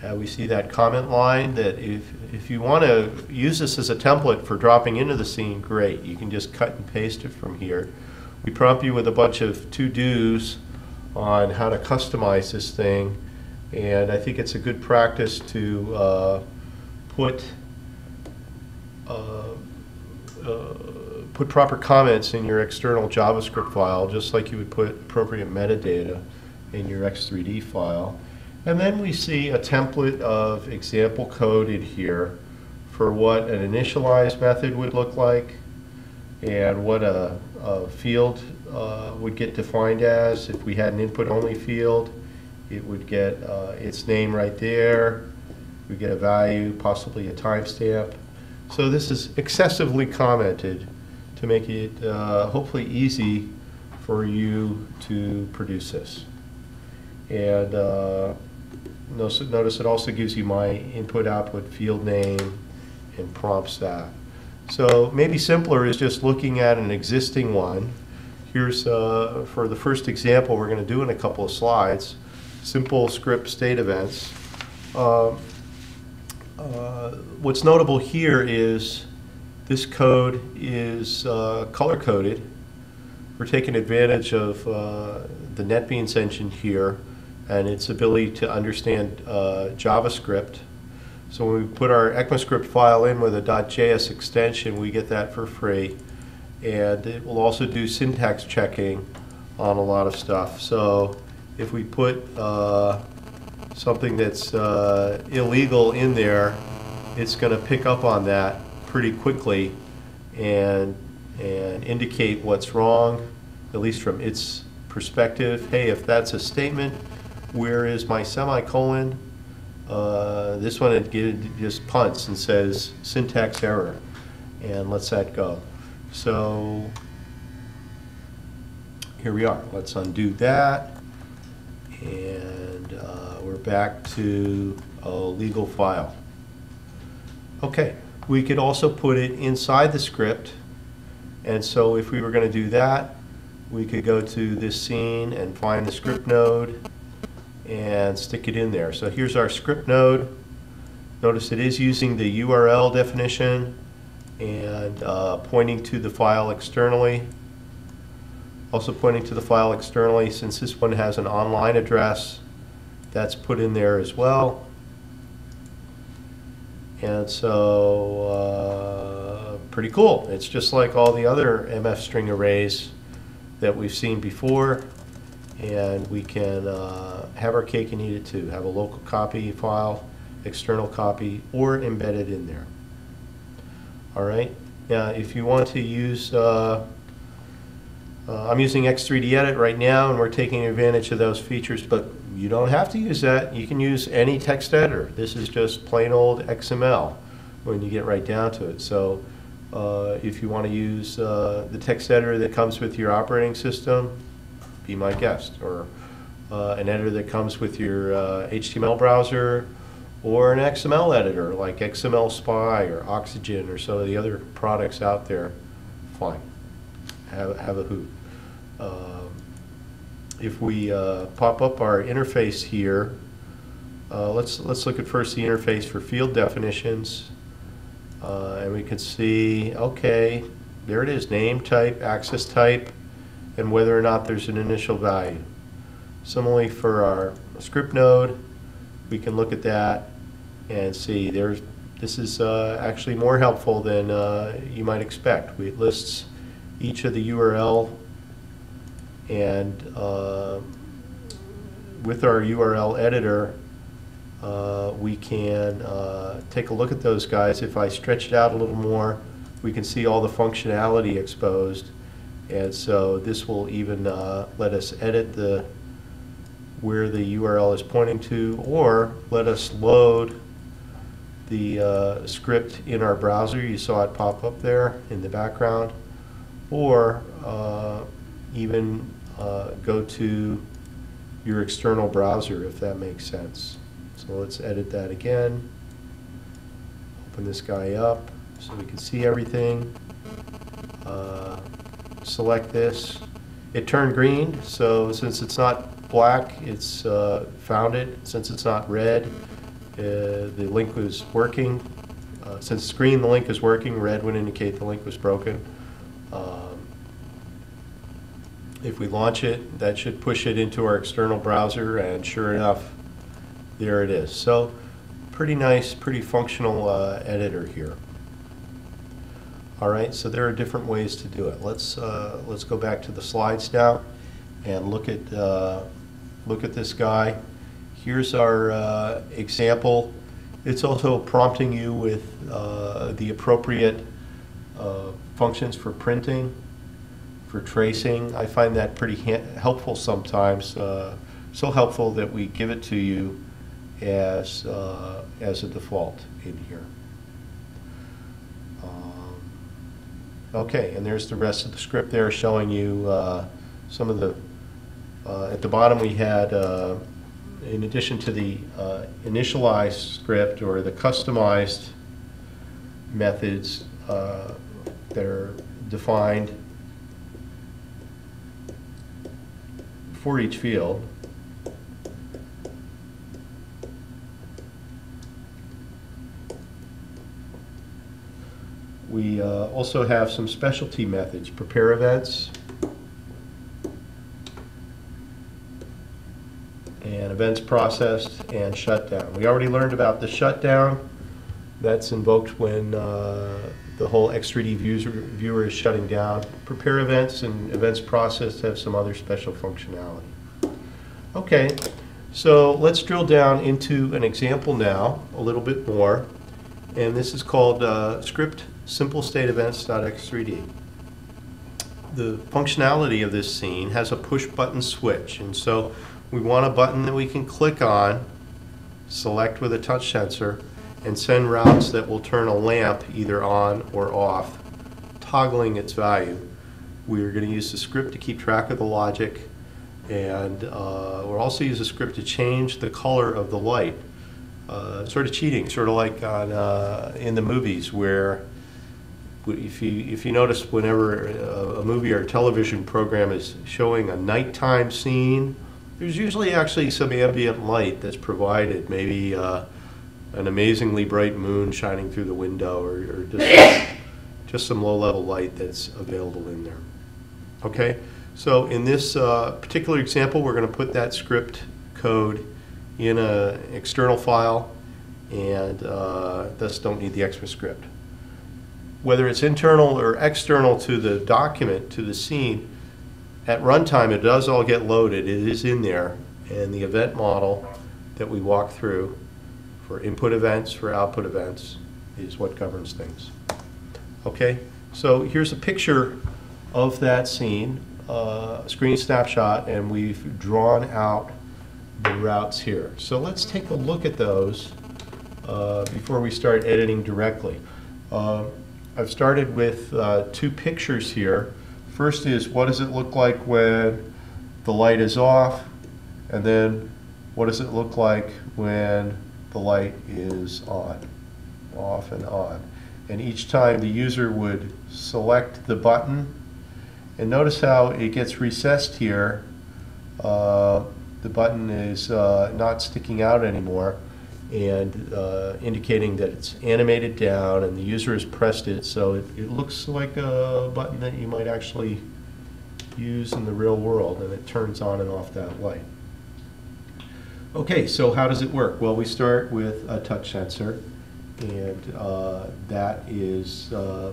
Uh, we see that comment line that if, if you want to use this as a template for dropping into the scene, great. You can just cut and paste it from here. We prompt you with a bunch of to-dos on how to customize this thing, and I think it's a good practice to uh, put uh, uh, put proper comments in your external JavaScript file, just like you would put appropriate metadata in your X3D file. And then we see a template of example code in here for what an initialize method would look like and what a, a field uh, would get defined as. If we had an input-only field, it would get uh, its name right there. We get a value, possibly a timestamp. So this is excessively commented to make it uh, hopefully easy for you to produce this. And uh, notice it also gives you my input-output field name and prompts that. So maybe simpler is just looking at an existing one. Here's, uh, for the first example we're going to do in a couple of slides, simple script state events. Um, uh, What's notable here is this code is uh, color-coded. We're taking advantage of uh, the NetBeans engine here and its ability to understand uh, JavaScript. So when we put our ECMAScript file in with a .js extension, we get that for free. And it will also do syntax checking on a lot of stuff. So if we put uh, something that's uh, illegal in there, it's going to pick up on that pretty quickly and, and indicate what's wrong, at least from its perspective. Hey, if that's a statement, where is my semicolon? Uh, This one, it just punts and says syntax error, and lets that go. So here we are. Let's undo that. And uh, we're back to a legal file. Okay, we could also put it inside the script And so if we were going to do that, we could go to this scene and find the script node and stick it in there. So here's our script node. Notice it is using the URL definition and uh, pointing to the file externally. Also pointing to the file externally, since this one has an online address, that's put in there as well. And so, uh, pretty cool. It's just like all the other MF string arrays that we've seen before. And we can uh, have our cake and eat it too. Have a local copy file, external copy, or embedded in there. All right. Now, if you want to use, uh, uh, I'm using X3D Edit right now, and we're taking advantage of those features, but you don't have to use that. You can use any text editor. This is just plain old XML when you get right down to it. So uh, if you want to use uh, the text editor that comes with your operating system, be my guest. Or uh, an editor that comes with your uh, HTML browser, or an XML editor like XML Spy or Oxygen or some of the other products out there, fine. Have, have a hoot. If we uh, pop up our interface here, uh, let's, let's look at first the interface for field definitions. Uh, and we can see, okay, there it is, name type, access type, and whether or not there's an initial value. Similarly for our script node, we can look at that and see there's, this is uh, actually more helpful than uh, you might expect. We- It lists each of the URL and uh, with our URL editor, uh, we can uh, take a look at those guys. If I stretch it out a little more, we can see all the functionality exposed. And so this will even uh, let us edit the, where the URL is pointing to, or let us load the uh, script in our browser. You saw it pop up there in the background. Or uh, even uh, go to your external browser, if that makes sense. So let's edit that again. Open this guy up so we can see everything. Uh, Select this. It turned green, so since it's not black, it's uh, found it. Since it's not red, uh, the link was working. Uh, Since green, the link is working, red would indicate the link was broken. If we launch it, that should push it into our external browser, and sure enough, there it is. So, pretty nice, pretty functional uh, editor here. All right, so there are different ways to do it. Let's, uh, let's go back to the slides now and look at, uh, look at this guy. Here's our uh, example. It's also prompting you with uh, the appropriate uh, functions for printing, for tracing. I find that pretty helpful sometimes, uh, so helpful that we give it to you as, uh, as a default in here. Um, Okay, and there's the rest of the script there showing you uh, some of the, uh, at the bottom we had, uh, in addition to the uh, initialized script or the customized methods that are defined for each field. We uh, also have some specialty methods, prepare events, and events processed and shutdown. We already learned about the shutdown. That's invoked when uh, the whole X3D views- viewer is shutting down. Prepare events and events processed have some other special functionality. Okay, so let's drill down into an example now, a little bit more. And this is called uh, script simple state events.x3d. The functionality of this scene has a push button switch. And so we want a button that we can click on, select with a touch sensor, and send routes that will turn a lamp either on or off, toggling its value. We're going to use the script to keep track of the logic, and uh, we'll also use the script to change the color of the light. Uh, sort of cheating, sort of like on, uh, in the movies where if you, if you notice whenever a a movie or a television program is showing a nighttime scene, there's usually actually some ambient light that's provided, maybe uh, an amazingly bright moon shining through the window or or just, just some low-level light that's available in there. Okay, so in this uh, particular example, we're going to put that script code in an external file and uh, thus don't need the extra script. Whether it's internal or external to the document, to the scene, at runtime, it does all get loaded, it is in there, and the event model that we walk through for input events, for output events, is what governs things. Okay, so here's a picture of that scene, uh, screen snapshot, and we've drawn out the routes here. So let's take a look at those uh, before we start editing directly. Uh, I've started with uh, two pictures here. First is what does it look like when the light is off? And then what does it look like when the light is on? Off and on. And each time the user would select the button. And notice how it gets recessed here. Uh, the button is uh, not sticking out anymore and uh, indicating that it's animated down and the user has pressed it so it, it looks like a button that you might actually use in the real world and it turns on and off that light. Okay, so how does it work? Well, we start with a touch sensor and uh, that is uh,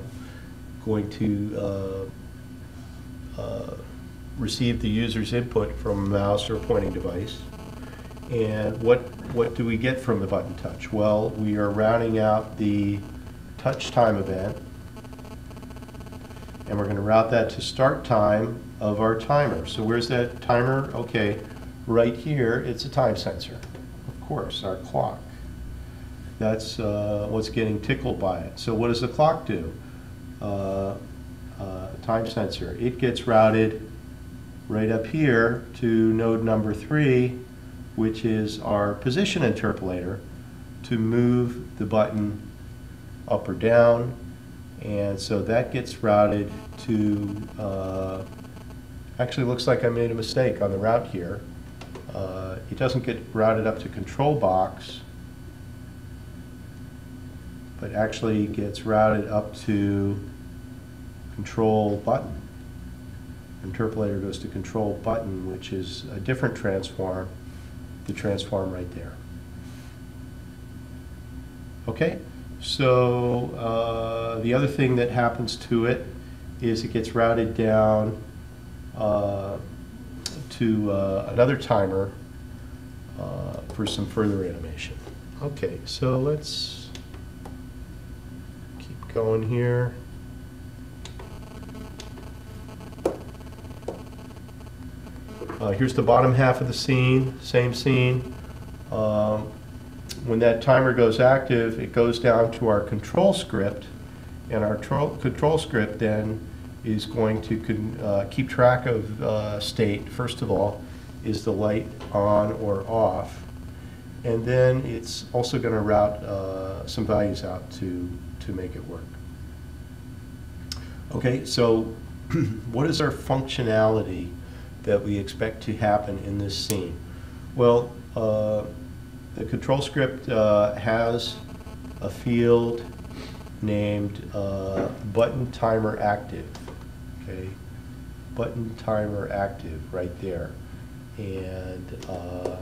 going to uh, uh, receive the user's input from a mouse or a pointing device. And what, what do we get from the button touch? Well, we are rounding out the touch time event. And we're going to route that to start time of our timer. So where's that timer? Okay, right here, it's a time sensor. Of course, our clock. That's uh, what's getting tickled by it. So what does the clock do? Uh, uh, time sensor. It gets routed right up here to node number three, which is our position interpolator, to move the button up or down. And so that gets routed to, uh, actually looks like I made a mistake on the route here. Uh, it doesn't get routed up to control box, but actually gets routed up to control button. Interpolator goes to control button, which is a different transform, the transform right there. Okay, so uh, the other thing that happens to it is it gets routed down uh, to uh, another timer uh, for some further animation. Okay, so let's keep going here. Uh, here's the bottom half of the scene, same scene. Um, when that timer goes active, it goes down to our control script, and our control script then is going to uh, keep track of uh, state. First of all, is the light on or off? And then it's also going to route uh, some values out to, to make it work. Okay, so what is our functionality that we expect to happen in this scene? Well, uh, the control script uh, has a field named uh, button timer active. Okay, button timer active right there, and uh,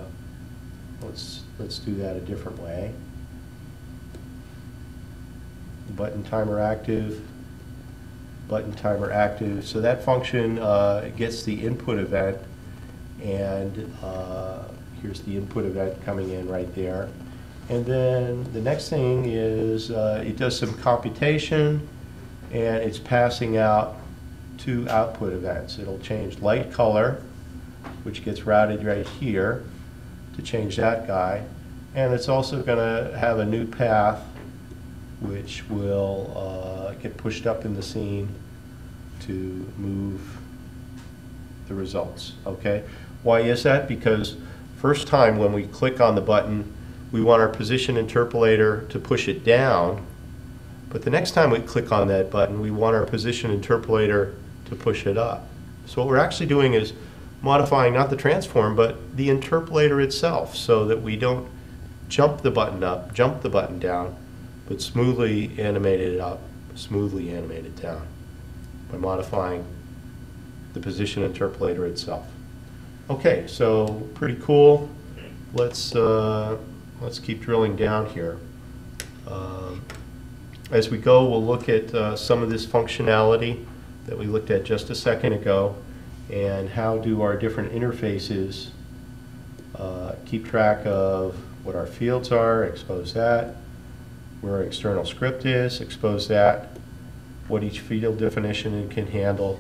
let's let's do that a different way. Button timer active, button timer active. So that function uh, gets the input event, and uh, here's the input event coming in right there. And then the next thing is uh, it does some computation, and it's passing out two output events. It'll change light color, which gets routed right here to change that guy. And it's also going to have a new path, which will uh, get pushed up in the scene to move the results, okay? Why is that? Because first time when we click on the button, we want our position interpolator to push it down But the next time we click on that button, we want our position interpolator to push it up. So what we're actually doing is modifying not the transform, but the interpolator itself, so that we don't jump the button up, jump the button down, but smoothly animate it up, smoothly animate it down by modifying the position interpolator itself. Okay, so pretty cool. Let's, uh, let's keep drilling down here. Um, As we go, we'll look at uh, some of this functionality that we looked at just a second ago, and how do our different interfaces uh, keep track of what our fields are, expose that, where our external script is, expose that, what each field definition can handle,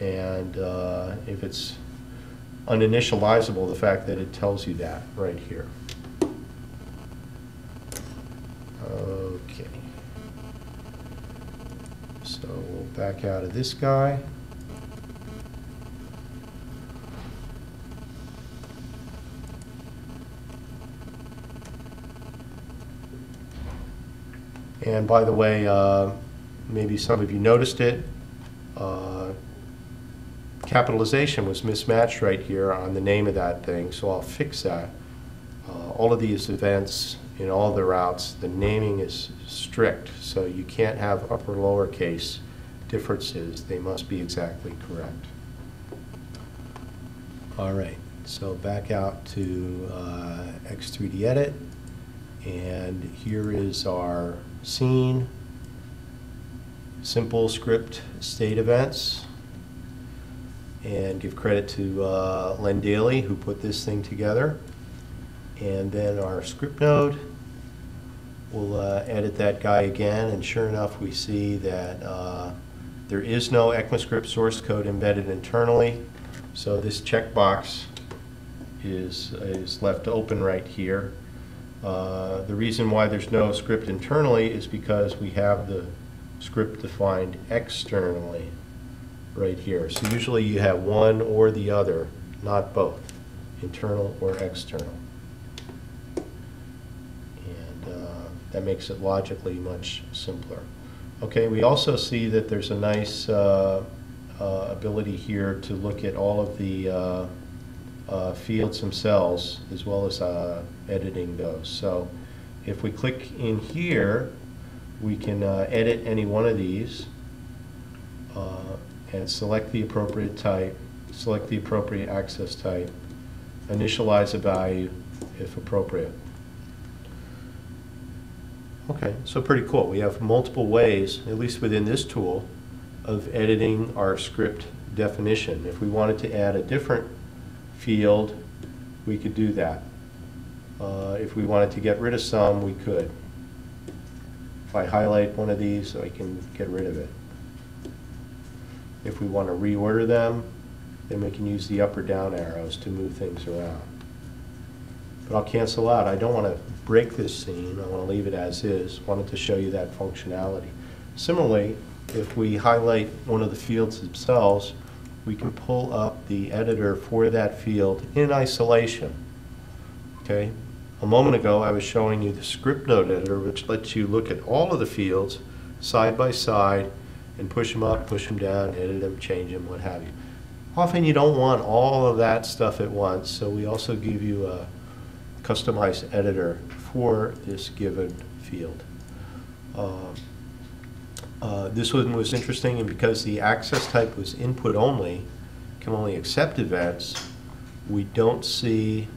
and uh, if it's uninitializable, the fact that it tells you that right here. Okay. We'll back out of this guy. And by the way, uh, maybe some of you noticed it, uh, capitalization was mismatched right here on the name of that thing, so I'll fix that. Uh, All of these events in all the routes, the naming is strict, so you can't have upper lowercase differences. They must be exactly correct. All right, so back out to uh, X3D Edit, and here is our scene, simple script state events and give credit to uh, Len Daly, who put this thing together. And then our script node, we'll uh, edit that guy again, and sure enough, we see that uh, there is no ECMAScript source code embedded internally, so this checkbox is, is left open right here. Uh, The reason why there's no script internally is because we have the script defined externally right here. So usually you have one or the other, not both, internal or external. And uh, that makes it logically much simpler. Okay, we also see that there's a nice uh, uh, ability here to look at all of the uh, uh, fields themselves as well as uh, editing those. So if we click in here, we can uh, edit any one of these and select the appropriate type, select the appropriate access type, initialize a value if appropriate. Okay, so pretty cool. We have multiple ways, at least within this tool, of editing our script definition. If we wanted to add a different field, we could do that. Uh, If we wanted to get rid of some, we could. If I highlight one of these, I can get rid of it. If we want to reorder them, then we can use the up or down arrows to move things around. But I'll cancel out. I don't want to break this scene. I want to leave it as is. Wanted to show you that functionality. Similarly, if we highlight one of the fields themselves, we can pull up the editor for that field in isolation. Okay? A moment ago, I was showing you the script node editor, which lets you look at all of the fields side by side and push them up, push them down, edit them, change them, what have you. Often you don't want all of that stuff at once, so we also give you a customized editor for this given field. Um, uh, This one was interesting, and because the access type was input only, can only accept events, we don't see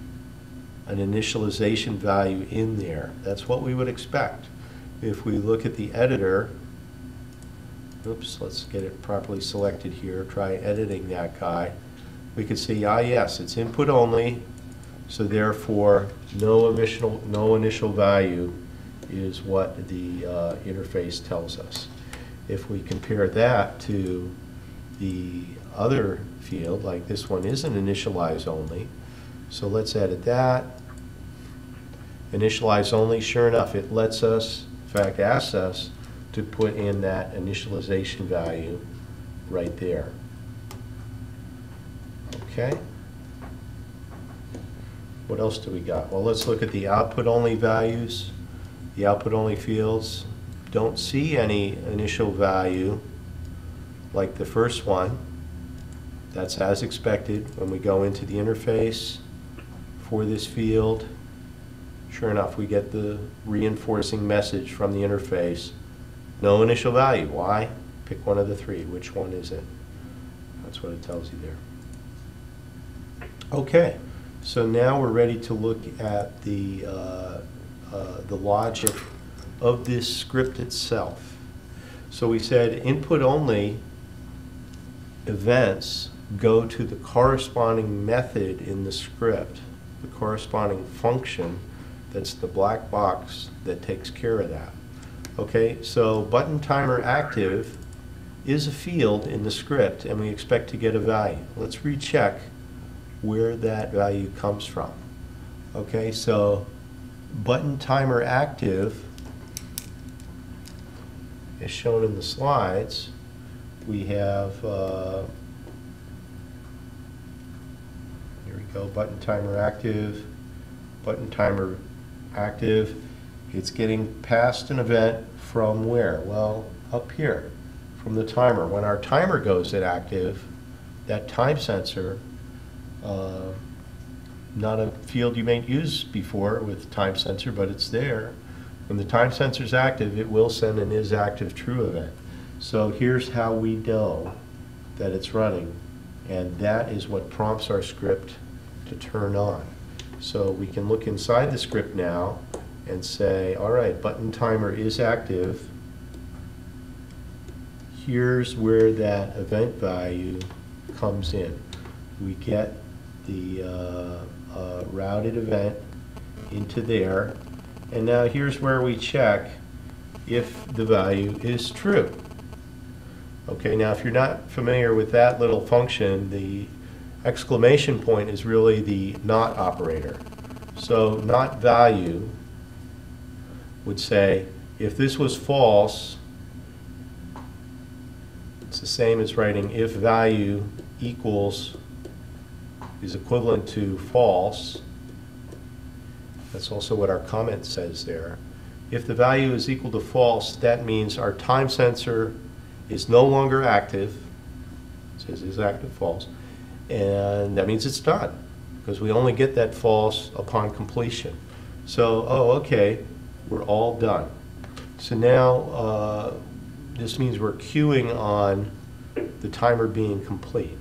an initialization value in there. That's what we would expect. If we look at the editor, oops, let's get it properly selected here, try editing that guy, we can see, ah, yes, it's input only, so therefore, no initial, no initial value is what the uh, interface tells us. If we compare that to the other field, like this one isn't initialize only, so let's edit that. Initialize only, sure enough, it lets us, in fact, asks us to put in that initialization value right there. Okay? What else do we got? Well, let's look at the output-only values, the output-only fields, don't see any initial value like the first one. That's as expected when we go into the interface for this field. Sure enough, we get the reinforcing message from the interface. No initial value. Why? Pick one of the three. Which one is it? That's what it tells you there. Okay, so now we're ready to look at the, uh, uh, the logic of this script itself. So we said input only events go to the corresponding method in the script, the corresponding function that's the black box that takes care of that. Okay, so button timer active is a field in the script and we expect to get a value. Let's recheck where that value comes from. Okay, so button timer active is shown in the slides. We have, uh, here we go, button timer active, button timer active. It's getting passed an event from where? Well, up here, from the timer. When our timer goes inactive, that time sensor, uh, not a field you may use before with time sensor, but it's there. When the time sensor is active, it will send an is active true event. So here's how we know that it's running, and that is what prompts our script to turn on. So we can look inside the script now and say, all right, button timer is active. Here's where that event value comes in. We get the uh, uh, routed event into there. And now here's where we check if the value is true. Okay, now if you're not familiar with that little function, the exclamation point is really the not operator. So not value would say, if this was false, it's the same as writing if value equals is equivalent to false. That's also what our comment says there. If the value is equal to false, that means our time sensor is no longer active. It says is active false. And that means it's done because we only get that false upon completion. So, oh, okay, we're all done. So now uh, this means we're queuing on the timer being complete.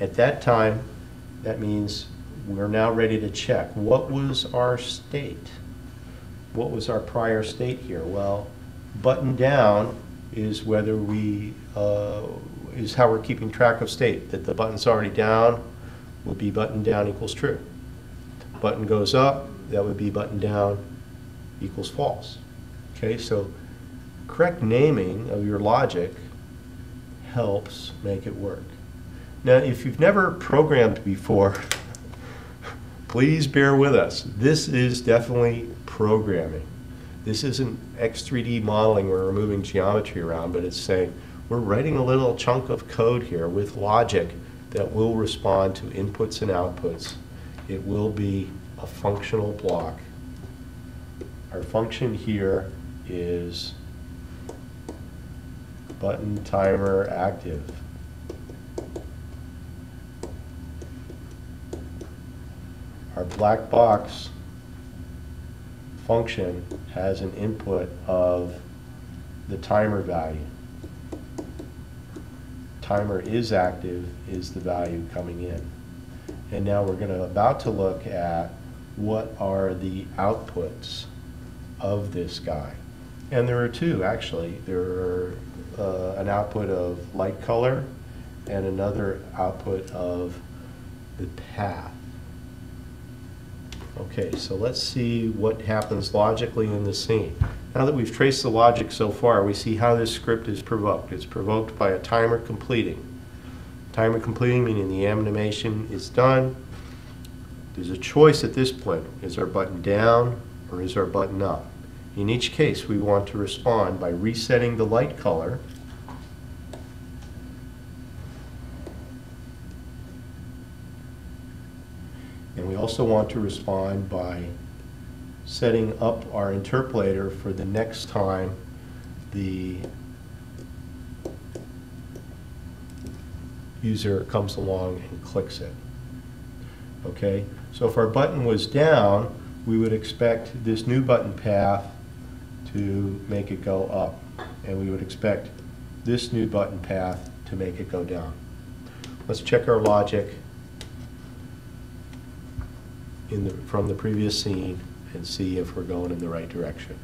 At that time, that means we're now ready to check. What was our state? What was our prior state here? Well, button down is whether we, uh, is how we're keeping track of state, that the button's already down would be button down equals true. Button goes up, that would be button down equals false. Okay, so correct naming of your logic helps make it work. Now, if you've never programmed before, please bear with us. This is definitely programming. This isn't X3D modeling where we're moving geometry around, but it's saying we're writing a little chunk of code here with logic that will respond to inputs and outputs. It will be a functional block. Our function here is button timer active. Our black box function has an input of the timer value. Timer is active is the value coming in. And now we're going to about to look at what are the outputs of this guy. And there are two, actually. There are uh, an output of light color and another output of the path. Okay, so let's see what happens logically in the scene. Now that we've traced the logic so far, we see how this script is provoked. It's provoked by a timer completing. Timer completing meaning the animation is done. There's a choice at this point. Is our button down or is our button up? In each case, we want to respond by resetting the light color we also want to respond by setting up our interpolator for the next time the user comes along and clicks it. Okay, so if our button was down, we would expect this new button path to make it go up. And we would expect this new button path to make it go down. Let's check our logic in the, from the previous scene and see if we're going in the right direction.